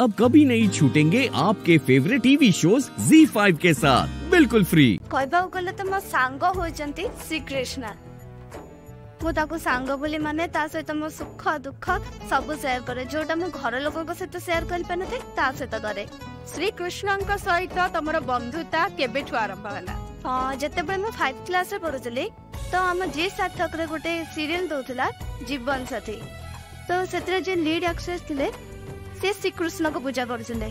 अब कभी नहीं छूटेंगे आपके फेवरेट टीवी शोज Z5 के साथ बिल्कुल फ्री कहबाकु गले तो मो सांग होचंती श्री कृष्णा ମୁଁ ତାକୁ ସାଙ୍ଗ ବୋଲି ମାନେ ତା ସହିତ ମୋ ସୁଖ ଦୁଃଖ ସବୁ ସେୟାର କରେ ଯୋଉଟା ମୁଁ ଘର ଲୋକଙ୍କ ସହିତ ସେୟାର କରିପାରିନଥାଏ ତା ସହିତ କରେ ଶ୍ରୀକୃଷ୍ଣଙ୍କ ସହିତ ତମର ବନ୍ଧୁତା କେବେଠୁ ଆରମ୍ଭ ହେଲା ହଁ ଯେତେବେଳେ ମୁଁ ଫାଇଭ କ୍ଲାସରେ ପଢୁଥିଲି ତ ଆମ ଜି ସାର୍ଥକରେ ଗୋଟେ ସିରିଏଲ ଦଉଥିଲା ଜୀବନ ସାଥୀ ତ ସେଥିରେ ଯିଏ ଲିଡ୍ ଆକ୍ଟ୍ରେସ୍ ଥିଲେ ସେ ଶ୍ରୀକୃଷ୍ଣଙ୍କୁ ପୂଜା କରୁଛନ୍ତି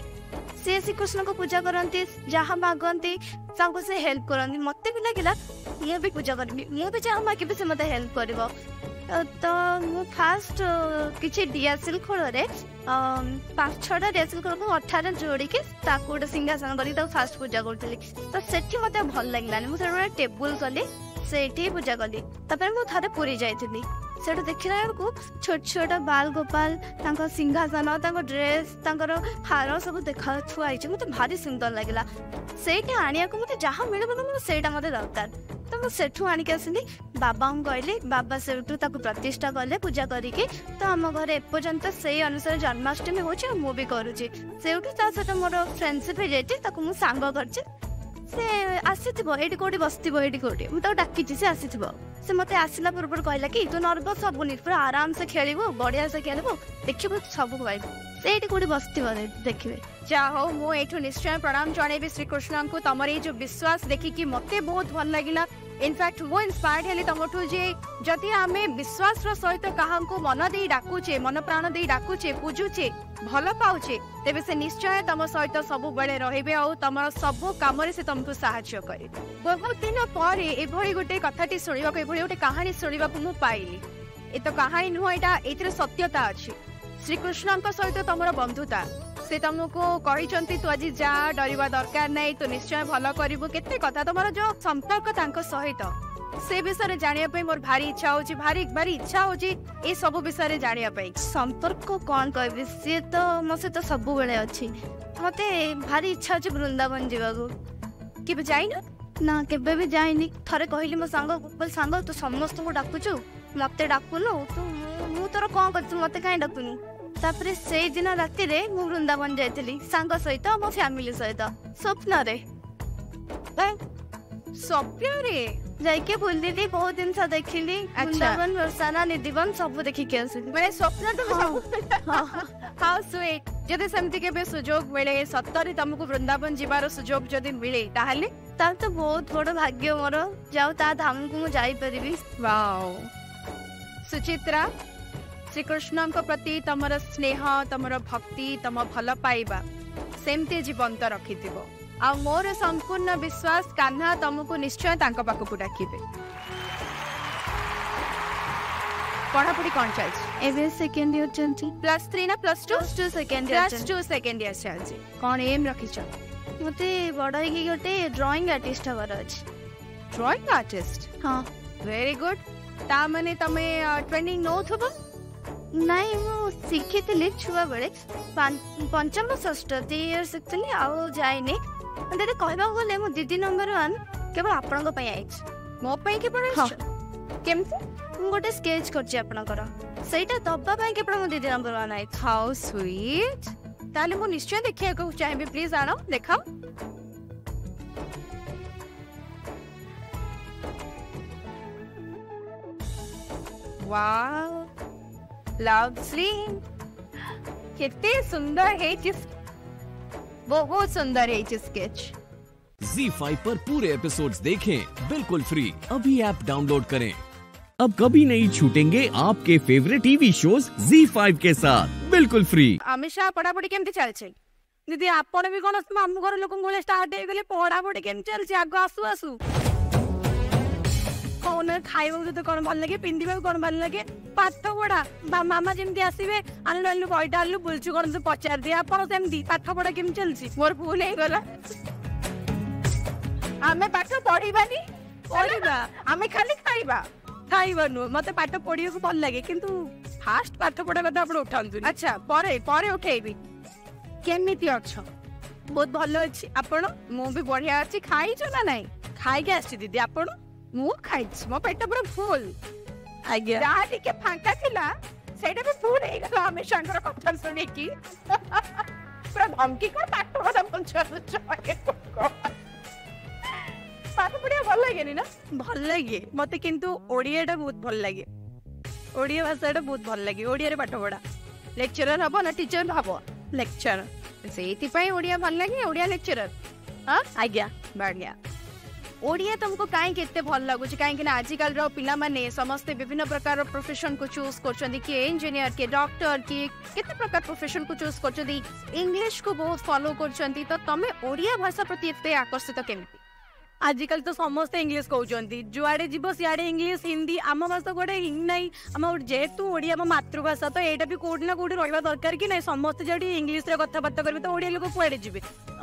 ସେ ଶ୍ରୀକୃଷ୍ଣଙ୍କୁ ପୂଜା କରନ୍ତି ଯାହା ମାଗନ୍ତି ତାଙ୍କୁ ସେ ହେଲ୍ପ କରନ୍ତି ମୋତେ ବି ଲାଗିଲା ମୁଁ ବି ପୂଜା କରିବି ମୁଁ ବି ଯାହା ମାଗିବି ସେ ମୋତେ ହେଲ୍ପ କରିବ ତ ମୁଁ ଫାଷ୍ଟ କିଛି ଡିଆସିଲ୍ ଖୋଳରେ ପାଞ୍ଚ ଛଅଟା ଡିଆସିଲ୍ ଖୋଳକୁ ଅଠାରେ ଯୋଡ଼ିକି ତାକୁ ଗୋଟେ ସିଂହାସନ କରିକି ତାକୁ ଫାଷ୍ଟ ପୂଜା କରୁଥିଲି ତ ସେଠି ମୋତେ ଭଲ ଲାଗିଲାନି ମୁଁ ସେଠି ଗୋଟେ ଟେବୁଲ୍ କଲି ସେଇଠି ପୂଜା କଲି ତାପରେ ମୁଁ ଥରେ ପୁରୀ ଯାଇଥିଲି ସେଠୁ ଦେଖିଲା ବେଳକୁ ଛୋଟ ଛୋଟ ବାଲ ଗୋପାଳ ତାଙ୍କ ସିଂହାସନ ତାଙ୍କ ଡ୍ରେସ୍ ତାଙ୍କର ହାର ସବୁ ଦେଖା ଥୁଆ ହେଇଛି ମୋତେ ଭାରି ସୁନ୍ଦର ଲାଗିଲା ସେଇଠି ଆଣିବାକୁ ମୋତେ ଯାହା ମିଳିବ ମୁଁ ସେଇଟା ମୋତେ ଦରକାର ତ ମୁଁ ସେଠୁ ଆଣିକି ଆସିଲି ବାବାଙ୍କୁ କହିଲି ବାବା ସେଠୁ ତାକୁ ପ୍ରତିଷ୍ଠା କଲେ ପୂଜା କରିକି ତ ଆମ ଘରେ ଏପର୍ଯ୍ୟନ୍ତ ସେଇ ଅନୁସାରେ ଜନ୍ମାଷ୍ଟମୀ ହେଉଛି ଆଉ ମୁଁ ବି କରୁଛି ସେଇଠୁ ତା ସହିତ ମୋର ଫ୍ରେଣ୍ଡସିପ୍ ହେଇଯାଇଛି ତାକୁ ମୁଁ ସାଙ୍ଗ କରିଛି ସେ ଆସିଥିବ ଏଇଠି କୋଉଠି ବସିଥିବ ଏଇଠି କୋଉଠି ମୁଁ ତାକୁ ଡାକିଛି ସେ ଆସିଥିବ ସେ ମତେ ଆସିଲା ପୂର୍ବରୁ କହିଲା କି ତୁ ନର୍ଭସ ହବୁନି ପୁରା ଆରାମସେ ଖେଳିବୁ ବଢିଆସେ ଖେଳିବୁ ଦେଖିବୁ ସବୁ ପାଇବୁ ସେଇଠି ଏଇଠି କୋଉଠି ବସିଥିବ ଦେଖିବେ ଯାହା ହଉ ମୁଁ ଏଇଠୁ ନିଶ୍ଚୟ ପ୍ରଣାମ ଜଣେଇବି ଶ୍ରୀକୃଷ୍ଣଙ୍କୁ ତମର ଏଇ ଯୋଉ ବିଶ୍ୱାସ ଦେଖିକି ମତେ ବହୁତ ଭଲ ଲାଗିଲା ইনফ্যাক্ট ମୁଁ ଇନ୍ସପାୟାର୍ଡ ହେଲି ତମଠୁ ଯେ ଯଦି ଆମେ ବିଶ୍ୱାସର ସହିତ କାହାଙ୍କୁ ମନ ଦେଇ ଡାକୁଛେ ମନ ପ୍ରାଣ ଦେଇ ଡାକୁଛେ ପୂଜୁଛେ ଭଲ ପାଉଛେ ତେବେ ସେ ନିଶ୍ଚୟ ତମ ସହିତ ସବୁବେଳେ ରହିବେ ଆଉ ତମର ସବୁ କାମରେ ସେ ତମକୁ ସାହାଯ୍ୟ କରିବେ ବହୁତ ଦିନ ପରେ ଏଭଳି ଗୋଟେ କଥାଟି ଶୁଣିବାକୁ ଏଭଳି ଗୋଟେ କାହାଣୀ ଶୁଣିବାକୁ ମୁଁ ପାଇଲି ଏ ତ କାହାଣୀ ନୁହଁ ଏଇଟା ଏଇଥିରେ ସତ୍ୟତା ଅଛି ଶ୍ରୀକୃଷ୍ଣଙ୍କ ସହିତ ତମର ବନ୍ଧୁତା সে তোমাকে কিন্তু আজি যা ডরিবা দরকার নাই তো নিশ্চয় ভালো করবু কেতে কথা তোমার যে সম্পর্ক তাঙ্ক সহিত সে বিষয়ে জাঁয়া মোর ভারি ইচ্ছা হচ্ছে ভারি ভারি ইচ্ছা হচ্ছে এই সব বিষয়ে জাঁয়া সম্পর্ক কন কবি সি তো মো সহ সবুলে অছি মতো ভারি ইচ্ছা হচ্ছে বৃন্দাবন যাওয়া কেবে যাই না না কেবে বি যাইনি থরে কহিলি মো সাঙ্গ সাঙ্গ তু সমস্ত ডাকুছু মতো ডাকুনু তু মু তোর কম করছি মতো কাই ডাকুনি তাপরে সেই দিন রাতে মু বৃন্দাবন যাই সাঙ্গ সহিত মো ফ্যামিলি সহিত স্বপ্নরে স্বপ্নরে যাইকে বুলিলি বহু জিনিস দেখিলি বৃন্দাবন বর্ষানা নিদিবন সবু দেখিকি আসিলি মানে স্বপ্ন তুমি সবু হাউ সুইট যদি সেমতি কেবে সুযোগ মিলে সত্যরে তোমাকে বৃন্দাবন যাবার সুযোগ যদি মিলে তাহলে তাহলে তো বহুত বড় ভাগ্য মোর যাও তা ধামকু মু যাই পারিবি ওয়াও সুচিত্রা ଶ୍ରୀକୃଷ୍ଣଙ୍କ ପ୍ରତି ତମର ସ୍ନେହ ତମର ଭକ୍ତି ତମ ଭଲ ପାଇବା ସେମିତି ଜୀବନ୍ତ ରଖିଥିବ ଆଉ ମୋର ସମ୍ପୂର୍ଣ୍ଣ ବିଶ୍ୱାସ କାହ୍ନା ତମକୁ ନିଶ୍ଚୟ ତାଙ୍କ ପାଖକୁ ଡାକିବେ ପଢ଼ାପଢ଼ି କ'ଣ ଚାଲିଛି ଏବେ ସେକେଣ୍ଡ ଇୟର ଚାଲିଛି ପ୍ଲସ୍ ଥ୍ରୀ ନା plus two two second year plus two second year ଚାଲିଛି କ'ଣ ଏମ୍ ରଖିଛ ମୋତେ ବଡ଼ ହେଇକି ଗୋଟେ ଡ୍ରଇଂ ଆର୍ଟିଷ୍ଟ ହେବାର ଅଛି ଡ୍ରଇଂ ଆର୍ଟିଷ୍ଟ ହଁ ଭେରି ଗୁଡ୍ ତା ମାନେ ତମେ ଟ୍ରେନିଂ ନେଉଥିବ ନାଇଁ ମୁଁ ଶିଖିଥିଲି ଛୁଆବେଳେ ପଞ୍ଚମ ଷଷ୍ଠ ଦୁଇ ଇୟର୍ ଶିଖିଥିଲି ଆଉ ଯାଇନି ଦିଦି କହିବାକୁ ଗଲେ ମୁଁ ଦିଦି ନମ୍ବର ୱାନ୍ କେବଳ ଆପଣଙ୍କ ପାଇଁ ଆଇଛି ମୋ ପାଇଁ କେବଳ କେମିତି ମୁଁ ଗୋଟେ ସ୍କେଚ୍ କରିଛି ଆପଣଙ୍କର ସେଇଟା ଦବା ପାଇଁ କେବଳ ମୁଁ ଦିଦି ନମ୍ବର ୱାନ୍ ଆଇଛି ହାଉ ସୁଇଟ୍ ତାହେଲେ ମୁଁ ନିଶ୍ଚୟ ଦେଖିବାକୁ ଚାହିଁବି ପ୍ଲିଜ୍ ଆଣ ଦେଖାଅ ୱାଓ लवली कितने सुंदर है जिस बहुत सुंदर है जिस स्केच Z5 पर पूरे एपिसोड्स देखें बिल्कुल फ्री अभी ऐप डाउनलोड करें अब कभी नहीं छूटेंगे आपके फेवरेट टीवी शोज Z5 के साथ बिल्कुल फ्री अमिशा पढ़ा पढ़ी कैसे चल हमेशा पढ़ापढ़ी केमती चलছে দিদি আপন বি কোন মামু ঘর লোকঙ্গ স্টার্ট হয়ে গেলে পড়াপড়ি কেমতি चल আগ আসু আসু ওনার ଖାଇବାକୁ ସହିତ କ'ଣ ଭଲ ଲାଗେ ପିନ୍ଧିବାକୁ କ'ଣ ଭଲ ଲାଗେ ପାଠ ପଢା ବା ମାମା ଯେମିତି ଆସିବେ ଆଣିଲୁ ଆଣିଲୁ ବଇଟା ଆଣିଲୁ ବୁଲୁଛୁ କ'ଣ ପଚାରି ଦିଏ ଆପଣ ସେମିତି ପାଠ ପଢା କେମିତି ଚାଲିଛି ମୋର ଭୁଲ ହେଇଗଲା ଆମେ ପାଠ ପଢିବାନି ପଢିବା ଆମେ ଖାଲି ଖାଇବା ଖାଇବା ନୁହଁ ମତେ ପାଠ ପଢିବାକୁ ଭଲ ଲାଗେ କିନ୍ତୁ ଫାଷ୍ଟ ପାଠ ପଢା କଥା ଆପଣ ଉଠାନ୍ତୁ ଆଚ୍ଛା ପରେ ପରେ ଉଠେଇବି କେମିତି ଅଛ ବହୁତ ଭଲ ଅଛି ଆପଣ ମୁଁ ବି ବଢିଆ ଅଛି ଖାଇଛୁ ନା ନାଇଁ ଖାଇକି ଆସିଛି ଦିଦି ଆପଣ ମୁଁ ଖାଇଛି ମୋ ପେଟ ପୁରା ଫୁଲ ଆଜ୍ଞା ଯାହା ଟିକେ ଫାଙ୍କା ଥିଲା ସେଇଟା ବି ଫୁଲ ହେଇଗଲା ଅମିତଙ୍କର କଥା ଶୁଣିକି ପୁରା ଧମକି କଣ ପାଠ କଥା ପଚାରୁଛ ପାଠ ପଢିବା ଭଲ ଲାଗେନି ନା ଭଲ ଲାଗେ ମତେ କିନ୍ତୁ ଓଡ଼ିଆଟା ବହୁତ ଭଲ ଲାଗେ ଓଡ଼ିଆ ଭାଷାଟା ବହୁତ ଭଲ ଲାଗେ ଓଡ଼ିଆରେ ପାଠ ପଢା ଲେକ୍ଚରର ହବ ନା ଟିଚର ହବ ଲେକ୍ଚର ସେଇଥିପାଇଁ ଓଡ଼ିଆ ଭଲ ଲାଗେ ଓଡ଼ିଆ ଲେକ୍ଚରର ହଁ ଆଜ୍ଞା ବଢ଼ିଆ ओडिया तुमको तो कहीं एत भल लगुच कहीं आजिकल पिला मैंने समस्ते विभिन्न प्रकार प्रोफेशन को चूज कर किए इंजीनियर किए डक्टर किए के प्रकार प्रोफेसन को चूज कर इंग्लीश को बहुत फॉलो कर तुम्हें ओडिया भाषा प्रति एत आकर्षित केमती ଆଜିକାଲି ତ ସମସ୍ତେ ଇଂଲିଶ କହୁଛନ୍ତି ଯୁଆଡ଼େ ଯିବ ସିଆଡ଼େ ଇଂଲିଶ ହିନ୍ଦୀ ଆମ ଭାଷା ଗୋଟେ ହିଁ ନାହିଁ ଆମ ଯେହେତୁ ଓଡ଼ିଆ ଆମ ମାତୃଭାଷା ତ ଏଇଟା ବି କେଉଁଠି ନା କେଉଁଠି ରହିବା ଦରକାର କି ନାହିଁ ସମସ୍ତେ ଯଦି ଇଂଲିଶରେ କଥାବାର୍ତ୍ତା କରିବେ ତ ଓଡ଼ିଆ ଲୋକ କୁଆଡ଼େ ଯିବେ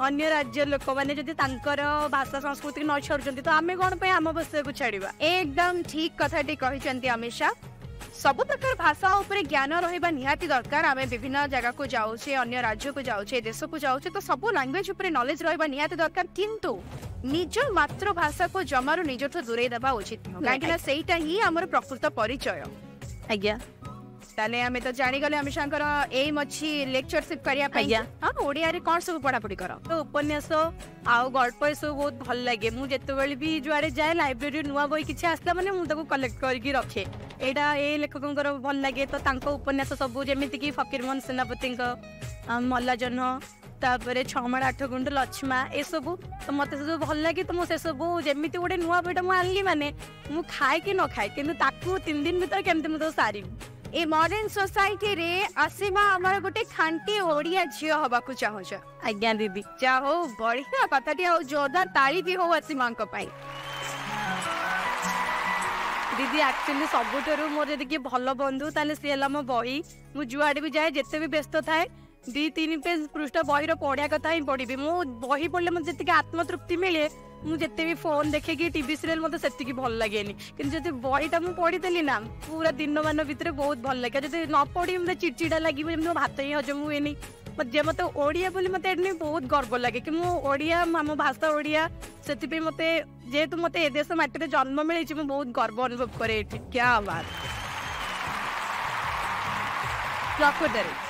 ଅନ୍ୟ ରାଜ୍ୟ ଲୋକମାନେ ଯଦି ତାଙ୍କର ଭାଷା ସଂସ୍କୃତିକୁ ନ ଛାଡ଼ୁଛନ୍ତି ତ ଆମେ କ'ଣ ପାଇଁ ଆମ ଭାଷାକୁ ଛାଡ଼ିବା ଏକଦମ ଠିକ କଥାଟି କହିଛନ୍ତି ଅମିତ ଶାହା সবু প্রকার ভাষা উপরে জ্ঞান রহবা নিহাতি দরকার আমি বিভিন্ন জায়গাকে যাওছে অন্য রাজ্যকে যাওছে দেশকে যাওছে তো সবু ল্যাঙ্গুয়েজ উপরে নলেজ রহবা নিহাতি দরকার কিন্তু নিজ মাতৃভাষাকে জমারু নিজঠু দূরে দেওয়া উচিত কারণ সেইটা হি আমার প্রকৃত পরিচয় আজ্ঞা তাহলে আমি তো জাগলে আমি সাঙ্কর এইম অছি লেকচরশিপ করিয়া পাই হ্যাঁ ওড়িয়ারে কোন সব পড়াপড়ি কর তো উপন্যাস আও গল্প এসব বহুত ভাল লাগে মু যেতবেলে বি যুয়ারে যায় লাইব্রেরি নুয়া বই কিছু আসলা মানে মু তাকে কলেক্ট করিকি রখে এইটা এই লেখকঙ্কর ভাল লাগে তো তাঙ্ক উপন্যাস সবু যেমিতি কি ফকিরমোহন সেনাপতিঙ্ক মল্লাজহ্ন ତାପରେ ଛମାଣ ଆଠ ଗୁଣ୍ଡ ଲଛମା ଏସବୁ ତ ମୋତେ ସେସବୁ ଭଲ ଲାଗେ ତ ମୁଁ ସେସବୁ ଯେମିତି ଗୋଟେ ନୂଆ ବହିଟା ମୁଁ ଆଣିଲି ମାନେ ମୁଁ ଖାଏ କି ନ ଖାଏ କିନ୍ତୁ ତାକୁ ତିନି ଦିନ ଭିତରେ କେମିତି ମୁଁ ତାକୁ ସାରିବି ଏ ମଡର୍ଣ୍ଣ ସୋସାଇଟିରେ ଅସୀମା ଆମର ଗୋଟେ ଖାଣ୍ଟି ଓଡ଼ିଆ ଝିଅ ହେବାକୁ ଚାହୁଁଛ ଆଜ୍ଞା ଦିଦି ଯା ହଉ ବଢ଼ିଆ କଥାଟି ଆଉ ଜୋରଦାର ତାଳି ବି ହଉ ଅସୀମାଙ୍କ ପାଇଁ ଦିଦି ଆକ୍ଚୁଆଲି ସବୁଠାରୁ ମୋର ଯଦି କିଏ ଭଲ ବନ୍ଧୁ ତାହେଲେ ସିଏ ହେଲା ମୋ ବହି ମୁଁ ଯୁଆଡ଼େ ବି ଯାଏ ଯେତେ ବି ବ୍ୟସ୍ତ ଥାଏ ଦୁଇ ତିନି ପେଜ୍ ପୃଷ୍ଠ ବହିର ପଢ଼ିବା କଥା ହିଁ ପଢ଼ିବି ମୁଁ ବହି ପଢ଼ିଲେ ମୋତେ ଯେତିକି ଆତ୍ମତୃପ୍ତି ମିଳେ ମୁଁ ଯେତେ ବି ଫୋନ୍ ଦେଖେ କି ଟିଭି ସିରିଏଲ୍ ମୋତେ ସେତିକି ଭଲ ଲାଗେନି କିନ୍ତୁ ଯଦି ବହିଟା ମୁଁ ପଢ଼ିଦେଲି ନା ପୁରା ଦିନମାନ ଭିତରେ ବହୁତ ଭଲ ଲାଗେ ଯଦି ନ ପଢ଼ିବି ମୋତେ ଚିଡ଼ଚିଡ଼ା ଲାଗିବ ଯେମିତି ମୋ ଭାତ ହିଁ ହଜମ ହୁଏନି ଯେ ମୋତେ ଓଡ଼ିଆ ବୋଲି ମୋତେ ଏଠି ନେଇ ବହୁତ ଗର୍ବ ଲାଗେ କି ମୁଁ ଓଡ଼ିଆ ଆମ ଭାଷା ଓଡ଼ିଆ ସେଥିପାଇଁ ମୋତେ ଯେହେତୁ ମୋତେ ଏ ଦେଶ ମାଟିରେ ଜନ୍ମ ମିଳିଛି ମୁଁ ବହୁତ ଗର୍ବ ଅନୁଭବ କରେ ଏଠି କ୍ୟା ବାତ ରଖୁଦାରୀ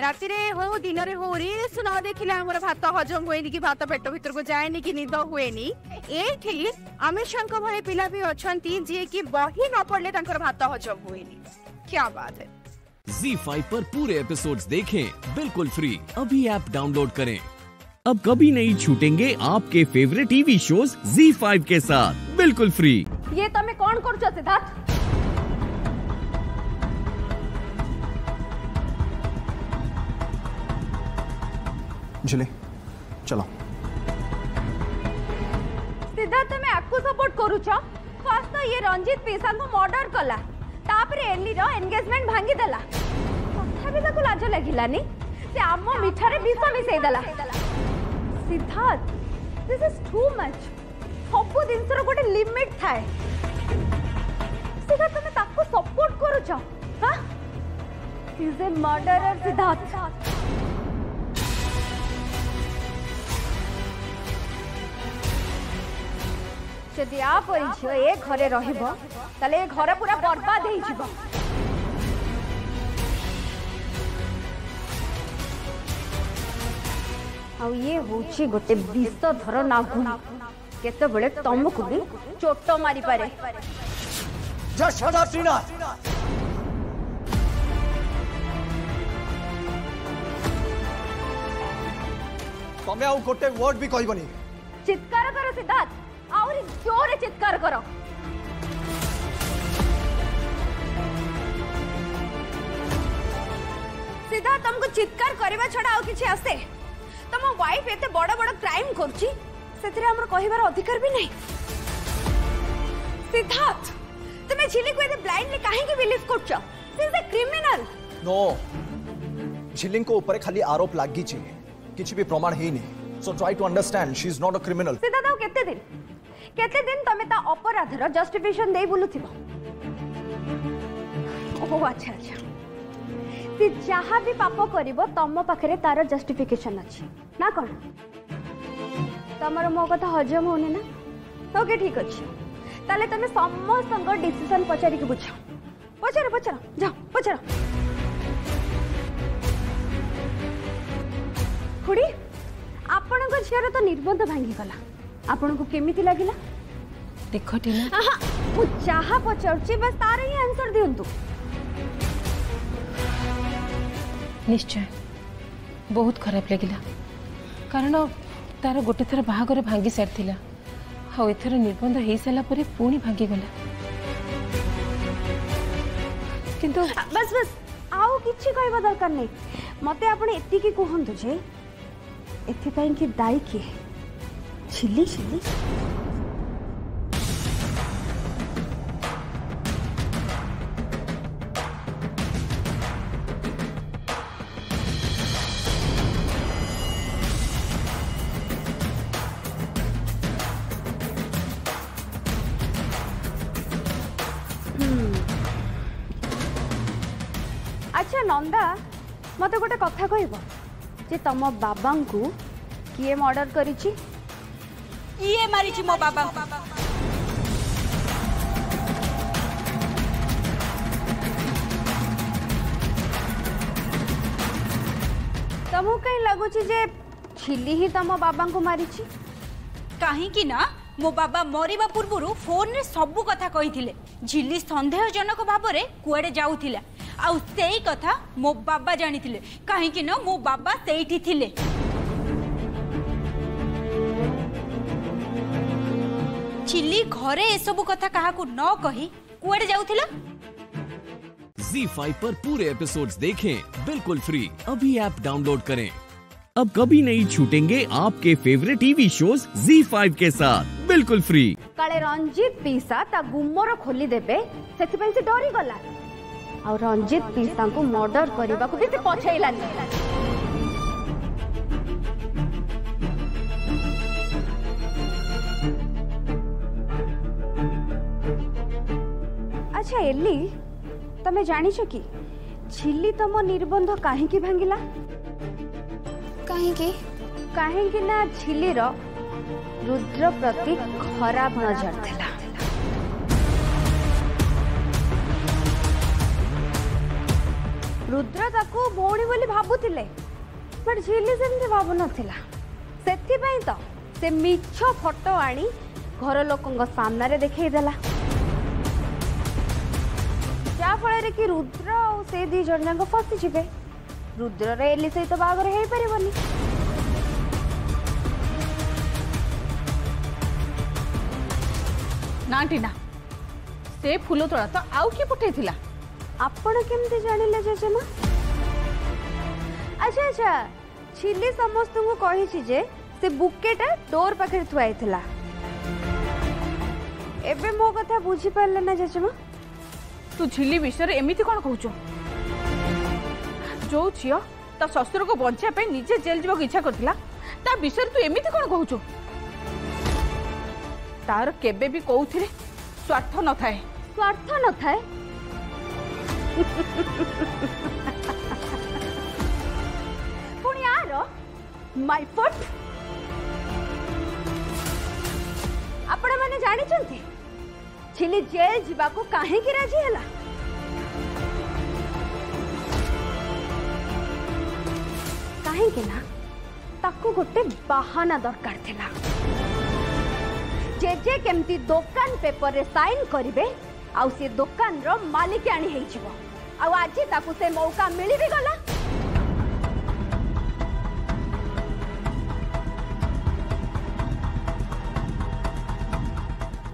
राति दिन सुना देखने भात हजम हुए कि भात पेट भितर को जाए कि निद हुए अमेश पिला भी अच्छा जी कि बही न पढ़ले भात हजम हुए क्या बात है Z5 पर पूरे एपिसोड्स देखें बिल्कुल फ्री अभी ऐप डाउनलोड करें अब कभी नहीं छूटेंगे आपके फेवरेट टीवी शोज Z5 के साथ बिल्कुल फ्री ये तमें कौन कर सिद्धार्थ झिले चलो सिद्धार्थ मैं आपको सपोर्ट करू छ फर्स्ट तो ये रंजीत पेशा को मर्डर कला तापर एली रो एंगेजमेंट भांगी देला तथापि ताको लाज लागिलानी से आम मिठारे विष मिसे देला Siddharth this is too much सब सर गोटे लिमिट थाए सिद्धार्थ मैं ताको सपोर्ट करू छ हां इज ए मर्डरर सिद्धार्थ যদি আপরি ঝিও এ ঘরে রহব তাহলে এ ঘর পুরা বরবাদ হয়ে যাব ଆଉ ଇଏ ହେଉଛି ଗୋଟେ ବିଷଧର ନାଗୁଣୀ କେତେବେଳେ ତମକୁ ବି ଚୋଟ ମାରିପାରେ ତମେ ଆଉ ଗୋଟେ ୱାର୍ଡ ବି କହିବନି ଚିତ୍କାର କର ସିଦ୍ଧାର୍ଥ ಅವರಿಗೆ ಜೋರ ಚಿತ್ಕಾರ ಕರೋ ସିଧା ତମକୁ ଚିତ୍କାର କରିବା ଛଡ଼ା ଆଉ କିଛି ଆସେ ତମ ୱାଇଫ୍ ଏତେ ବଡ଼ ବଡ଼ କ୍ରାଇମ୍ କରୁଛି ସେଥିରେ ଆମର କହିବାର ଅଧିକାର ବି ନାହିଁ ସିଦ୍ଧାର୍ଥ ତୁମେ ଝିଲିକୁ ଏତେ ବ୍ଲାଇଣ୍ଡଲି କାହିଁକି ବିଲିଭ୍ କରୁଛ ସେ ଇଜ୍ ଏ କ୍ରିମିନାଲ ନୋ ଝିଲିଙ୍କ ଉପରେ ଖାଲି ଆରୋପ ଲାଗିଛି କିଛି ବି ପ୍ରମାଣ ହେଇନି so try to understand she is not a criminal Siddharth ଆଉ କେତେ ଦିନ কেতে দিন তুমি তা অপরাধর জস্টিফিকেশন দেই বুলুথিব ও আচ্ছা আচ্ছা সে যাহা বি পাপ করিব তম পাখরে তার জস্টিফিকেশন আছে না কোন তোমার মো কথা হজম হউনি না ওকে ঠিক আছে তাহলে তুমি সমস্ত ডিসিশন পচারিকি বুঝ পচার পচার যাও পচার খুড়ি আপনার ঝিওর তো নির্বন্ধ ভাঙ্গিগলা ଆପଣଙ୍କୁ କେମିତି ଲାଗିଲା ଦେଖ ଟିନା ମୁଁ ଯାହା ପଚାରୁଛି ବାସ୍ ତାର ହିଁ ଆନ୍ସର ଦିଅନ୍ତୁ ନିଶ୍ଚୟ ବହୁତ ଖରାପ ଲାଗିଲା କାରଣ ତାର ଗୋଟେ ଥର ବାହାଘର ଭାଙ୍ଗି ସାରିଥିଲା ଆଉ ଏଥର ନିର୍ବନ୍ଧ ହେଇସାରିଲା ପରେ ପୁଣି ଭାଙ୍ଗିଗଲା କିନ୍ତୁ ବାସ୍ ବାସ୍ ଆଉ କିଛି କହିବା ଦରକାର ନାହିଁ ମୋତେ ଆପଣ ଏତିକି କୁହନ୍ତୁ ଯେ ଏଥିପାଇଁ କି ଦାୟୀ କିଏ ଛିଲି ଛିଲି ନନ୍ଦା ମୋତେ ଗୋଟେ କଥା କହିବ ଯେ ତମ ବାବାଙ୍କୁ କିଏ ମର୍ଡର କରିଛି ଇଏ ମାରିଛି ମୋ ବାବାଙ୍କୁ ତମକୁ କାହିଁ ଲାଗୁଛି ଯେ ଝିଲି ହିଁ ତମ ବାବାଙ୍କୁ ମାରିଛି କାହିଁକି ନା ମୋ ବାବା ମରିବା ପୂର୍ବରୁ ଫୋନରେ ସବୁ କଥା କହିଥିଲେ ଝିଲି ସନ୍ଦେହଜନକ ଭାବରେ କୁଆଡ଼େ ଯାଉଥିଲା ଆଉ ସେଇ କଥା ମୋ ବାବା ଜାଣିଥିଲେ କାହିଁକି ନା ମୋ ବାବା ସେଇଠି ଥିଲେ घरे ঘরে এসব কথা কাহাকু ন কহি কুয়াড়ে যাউথিলা Z5 पर पूरे एपिसोड्स देखें बिल्कुल फ्री अभी ऐप डाउनलोड करें अब कभी नहीं छूटेंगे आपके फेवरेट टीवी शोज Z5 के साथ बिल्कुल फ्री काले रंजीत पीसा ता गुम्मोर खोली देबे सेति पई से डरी गला और रंजीत पीसा को मर्डर करबा को भी से पछैलानी ଦେଲି ତମେ ଜାଣିଛ କି ଝିଲି ତମ ନିର୍ବନ୍ଧ କାହିଁକି ଭାଙ୍ଗିଲା କାହିଁକି କାହିଁକି ନା ଝିଲିର ରୁଦ୍ର ପ୍ରତି ଖରାପ ନଜର ଥିଲା ରୁଦ୍ର ତାକୁ ଭଉଣୀ ବୋଲି ଭାବୁଥିଲେ ବଟ୍ ଝିଲି ସେମିତି ଭାବୁନଥିଲା ସେଥିପାଇଁ ତ ସେ ମିଛ ଫଟୋ ଆଣି ଘର ଲୋକଙ୍କ ସାମ୍ନାରେ ଦେଖେଇଦେଲା ଯାହାଫଳରେ କି ରୁଦ୍ର ଆଉ ସେ ଦୁଇ ଜଣ ଯାକ ଫସିଯିବେ ରୁଦ୍ରର ଏଲି ସହିତ ବାହାଘର ହେଇପାରିବନି ନା ଟିନା ସେ ଫୁଲ ତୋଳା ତ ଆଉ କିଏ ପଠେଇଥିଲା ଆପଣ କେମିତି ଜାଣିଲେ ଜେଜେମା ଆଚ୍ଛା ଆଚ୍ଛା ଝିଲି ସମସ୍ତଙ୍କୁ କହିଛି ଯେ ସେ ବୁକେଟା ଡୋର ପାଖରେ ଥୁଆ ହେଇଥିଲା ଏବେ ମୋ କଥା ବୁଝିପାରିଲେ ନା ଜେଜେମା तु झिली विषय एमि कौन कौ जो झी ता को बचापी निजे जेल जावाक इच्छा करा ता विषय तू एमि कौन कौ तार केबे भी स्वार्थ न थाए स्वार्थ न थाए पुणी आपण मैंने जानी चिली जेल जीवा को कहीं की राजी है ला कहीं की ना ताकु गुट्टे बहाना दौर कर थिला जेजे केम्प्टी दुकान पेपर रे साइन करीबे आउ दुकान रो मालिक आनी है जीवा आउ आजी ताकु से मौका मिली भी गला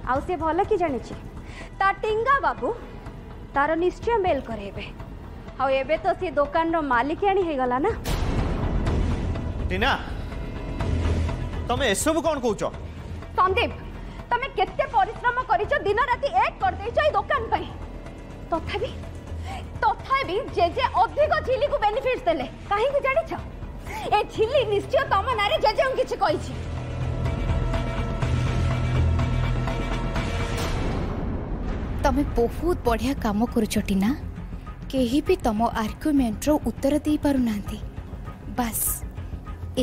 आल कि जानी टींगा बाबू तार निश्चय मेल करेबे हाँ ये तो सी दुकान मालिकाणी होगा ना टीना तमें सब कौन कौ संदीप तमें केश्रम कर दिन रात एक कर दोकान तथा तथा जेजे अधिक झिली को बेनिफिट दे कहीं जान ए झिली निश्चय तम ना जेजे किसी ତମେ ବହୁତ ବଢ଼ିଆ କାମ କରୁଛ ଟିନା କେହି ବି ତମ ଆର୍ଗ୍ୟୁମେଣ୍ଟର ଉତ୍ତର ଦେଇପାରୁନାହାନ୍ତି ବାସ୍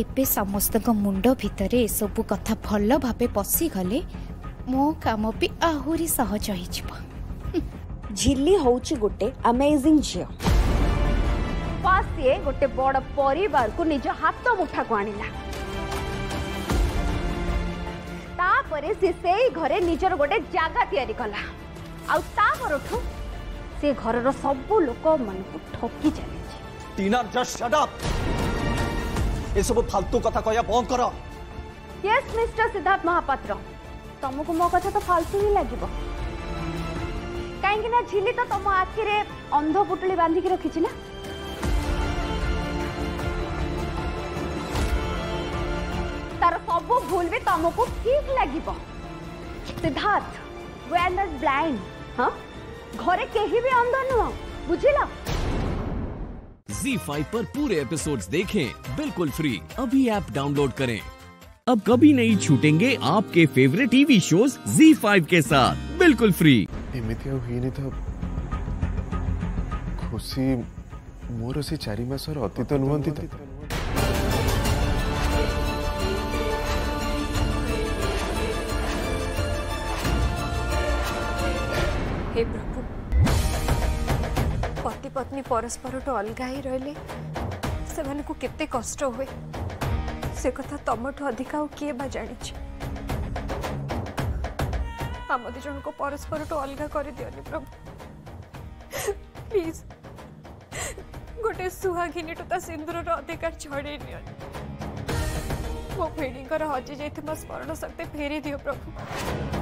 ଏବେ ସମସ୍ତଙ୍କ ମୁଣ୍ଡ ଭିତରେ ଏସବୁ କଥା ଭଲ ଭାବେ ପଶିଗଲେ ମୋ କାମ ବି ଆହୁରି ସହଜ ହେଇଯିବ ଝିଲି ହେଉଛି ଗୋଟେ ଆମେଜିଂ ଝିଅ ସିଏ ଗୋଟେ ବଡ଼ ପରିବାରକୁ ନିଜ ହାତ ମୁଠାକୁ ଆଣିଲା ତାପରେ ସେ ସେଇ ଘରେ ନିଜର ଗୋଟେ ଜାଗା ତିଆରି କଲା ଆଉ ତା ପରଠୁ ସେ ଘରର ସବୁ ଲୋକମାନଙ୍କୁ ଠକି ଚାଲିଛି ଟିନା ଜଷ୍ଟ ଶଟ୍ ଅପ୍ ଏସବୁ ଫାଲତୁ କଥା କହିବା ବନ୍ଦ କର ୟେସ୍ ମିଷ୍ଟର ସିଦ୍ଧାର୍ଥ ମହାପାତ୍ର ତମକୁ ମୋ କଥା ତ ଫାଲତୁ ହିଁ ଲାଗିବ କାହିଁକି ନା ଝିଲି ତ ତମ ଆଖିରେ ଅନ୍ଧ ପୁଟୁଳି ବାନ୍ଧିକି ରଖିଛି ନା ତାର ସବୁ ଭୁଲ ବି ତମକୁ ଠିକ ଲାଗିବ ସିଦ୍ଧାର୍ଥ ବ୍ରାଣ୍ଡ ବ୍ଲାଇଣ୍ଡ घरे ଘରେ କେହି ବି ଅନ୍ଧ ନୁହଁ ବୁଝିଲ Z5 पर पूरे एपिसोड्स देखें बिल्कुल फ्री अभी ऐप डाउनलोड करें अब कभी नहीं छूटेंगे आपके फेवरेट टीवी शोज Z5 के साथ बिल्कुल फ्री ଏମିତି ଆଉ ହେଇନି ତ ଖୁସି ମୋର चारी ଚାରି ମାସର ଅତୀତ ନୁହନ୍ତି ତ हे प्रभु पति पत्नी परस्पर तो अलग ही रे से केते कष्ट हुए से कथा तमठू अधिक किए बा जानी आम दिजन को परस्पर तो अलग कर दियोनि प्रभु प्लीज गोटे सुहागिनी टू ता सिंदूर अधिकार छड़े नि ମୋ ଭିଣୀଙ୍କର ହଜିଯାଇଥିବା स्मरण शक्ति फेरी दियो प्रभु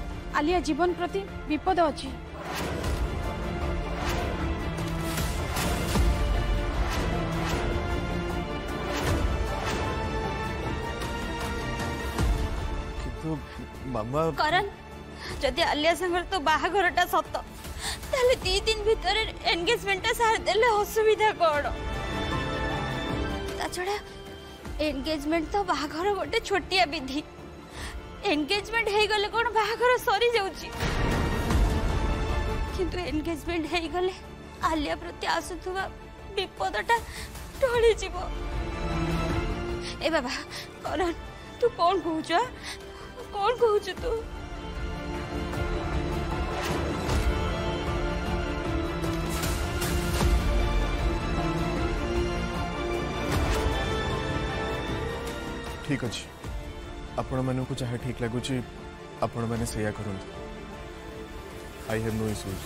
আলিয়া জীবন প্রতি বিপদ অছি মামা করণ যদি আলিয়া সাঙ্গর তো বাহাঘরটা সত তাহলে দুই দিন ভিতরে এনগেজমেন্টটা সার দেলে অসুবিধা কোণ তাছাড়া এনগেজমেন্ট তো বাহাঘর গোটে ছোটিয়া বিধি ଏନଗେଜମେଣ୍ଟ ହେଇଗଲେ କ'ଣ ବାହାଘର ସରିଯାଉଛି କିନ୍ତୁ ଏନଗେଜମେଣ୍ଟ ହେଇଗଲେ ଆଲିଆ ପ୍ରତି ଆସୁଥିବା ବିପଦଟା ଟଳିଯିବ ଏ ବାବା କରନ୍ ତୁ କ'ଣ କହୁଛୁ କ'ଣ କହୁଛୁ ତୁ ଠିକ୍ ଅଛି आपण मन जहाँ ठीक लगुच मैंने से आई हैव नो इश्यूज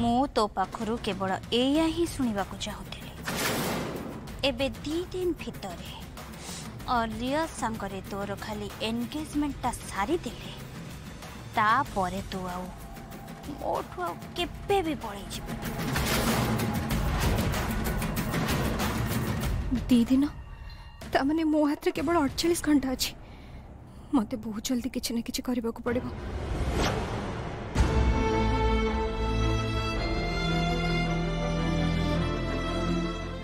मु तो पाखरु केवल एया ही सुनिबा को चाहुते एबे दी दिन भितरे अर्लियर सांगरे तोर खाली एंगेजमेंटटा सारी देले ता परे तो आउ मोठो केपे भी पड़ी छी दी दिन ता माने मो हाथ रे केवल 48 घंटा अछि मते बहुत जल्दी किछ ने किछ करबा को पड़िबो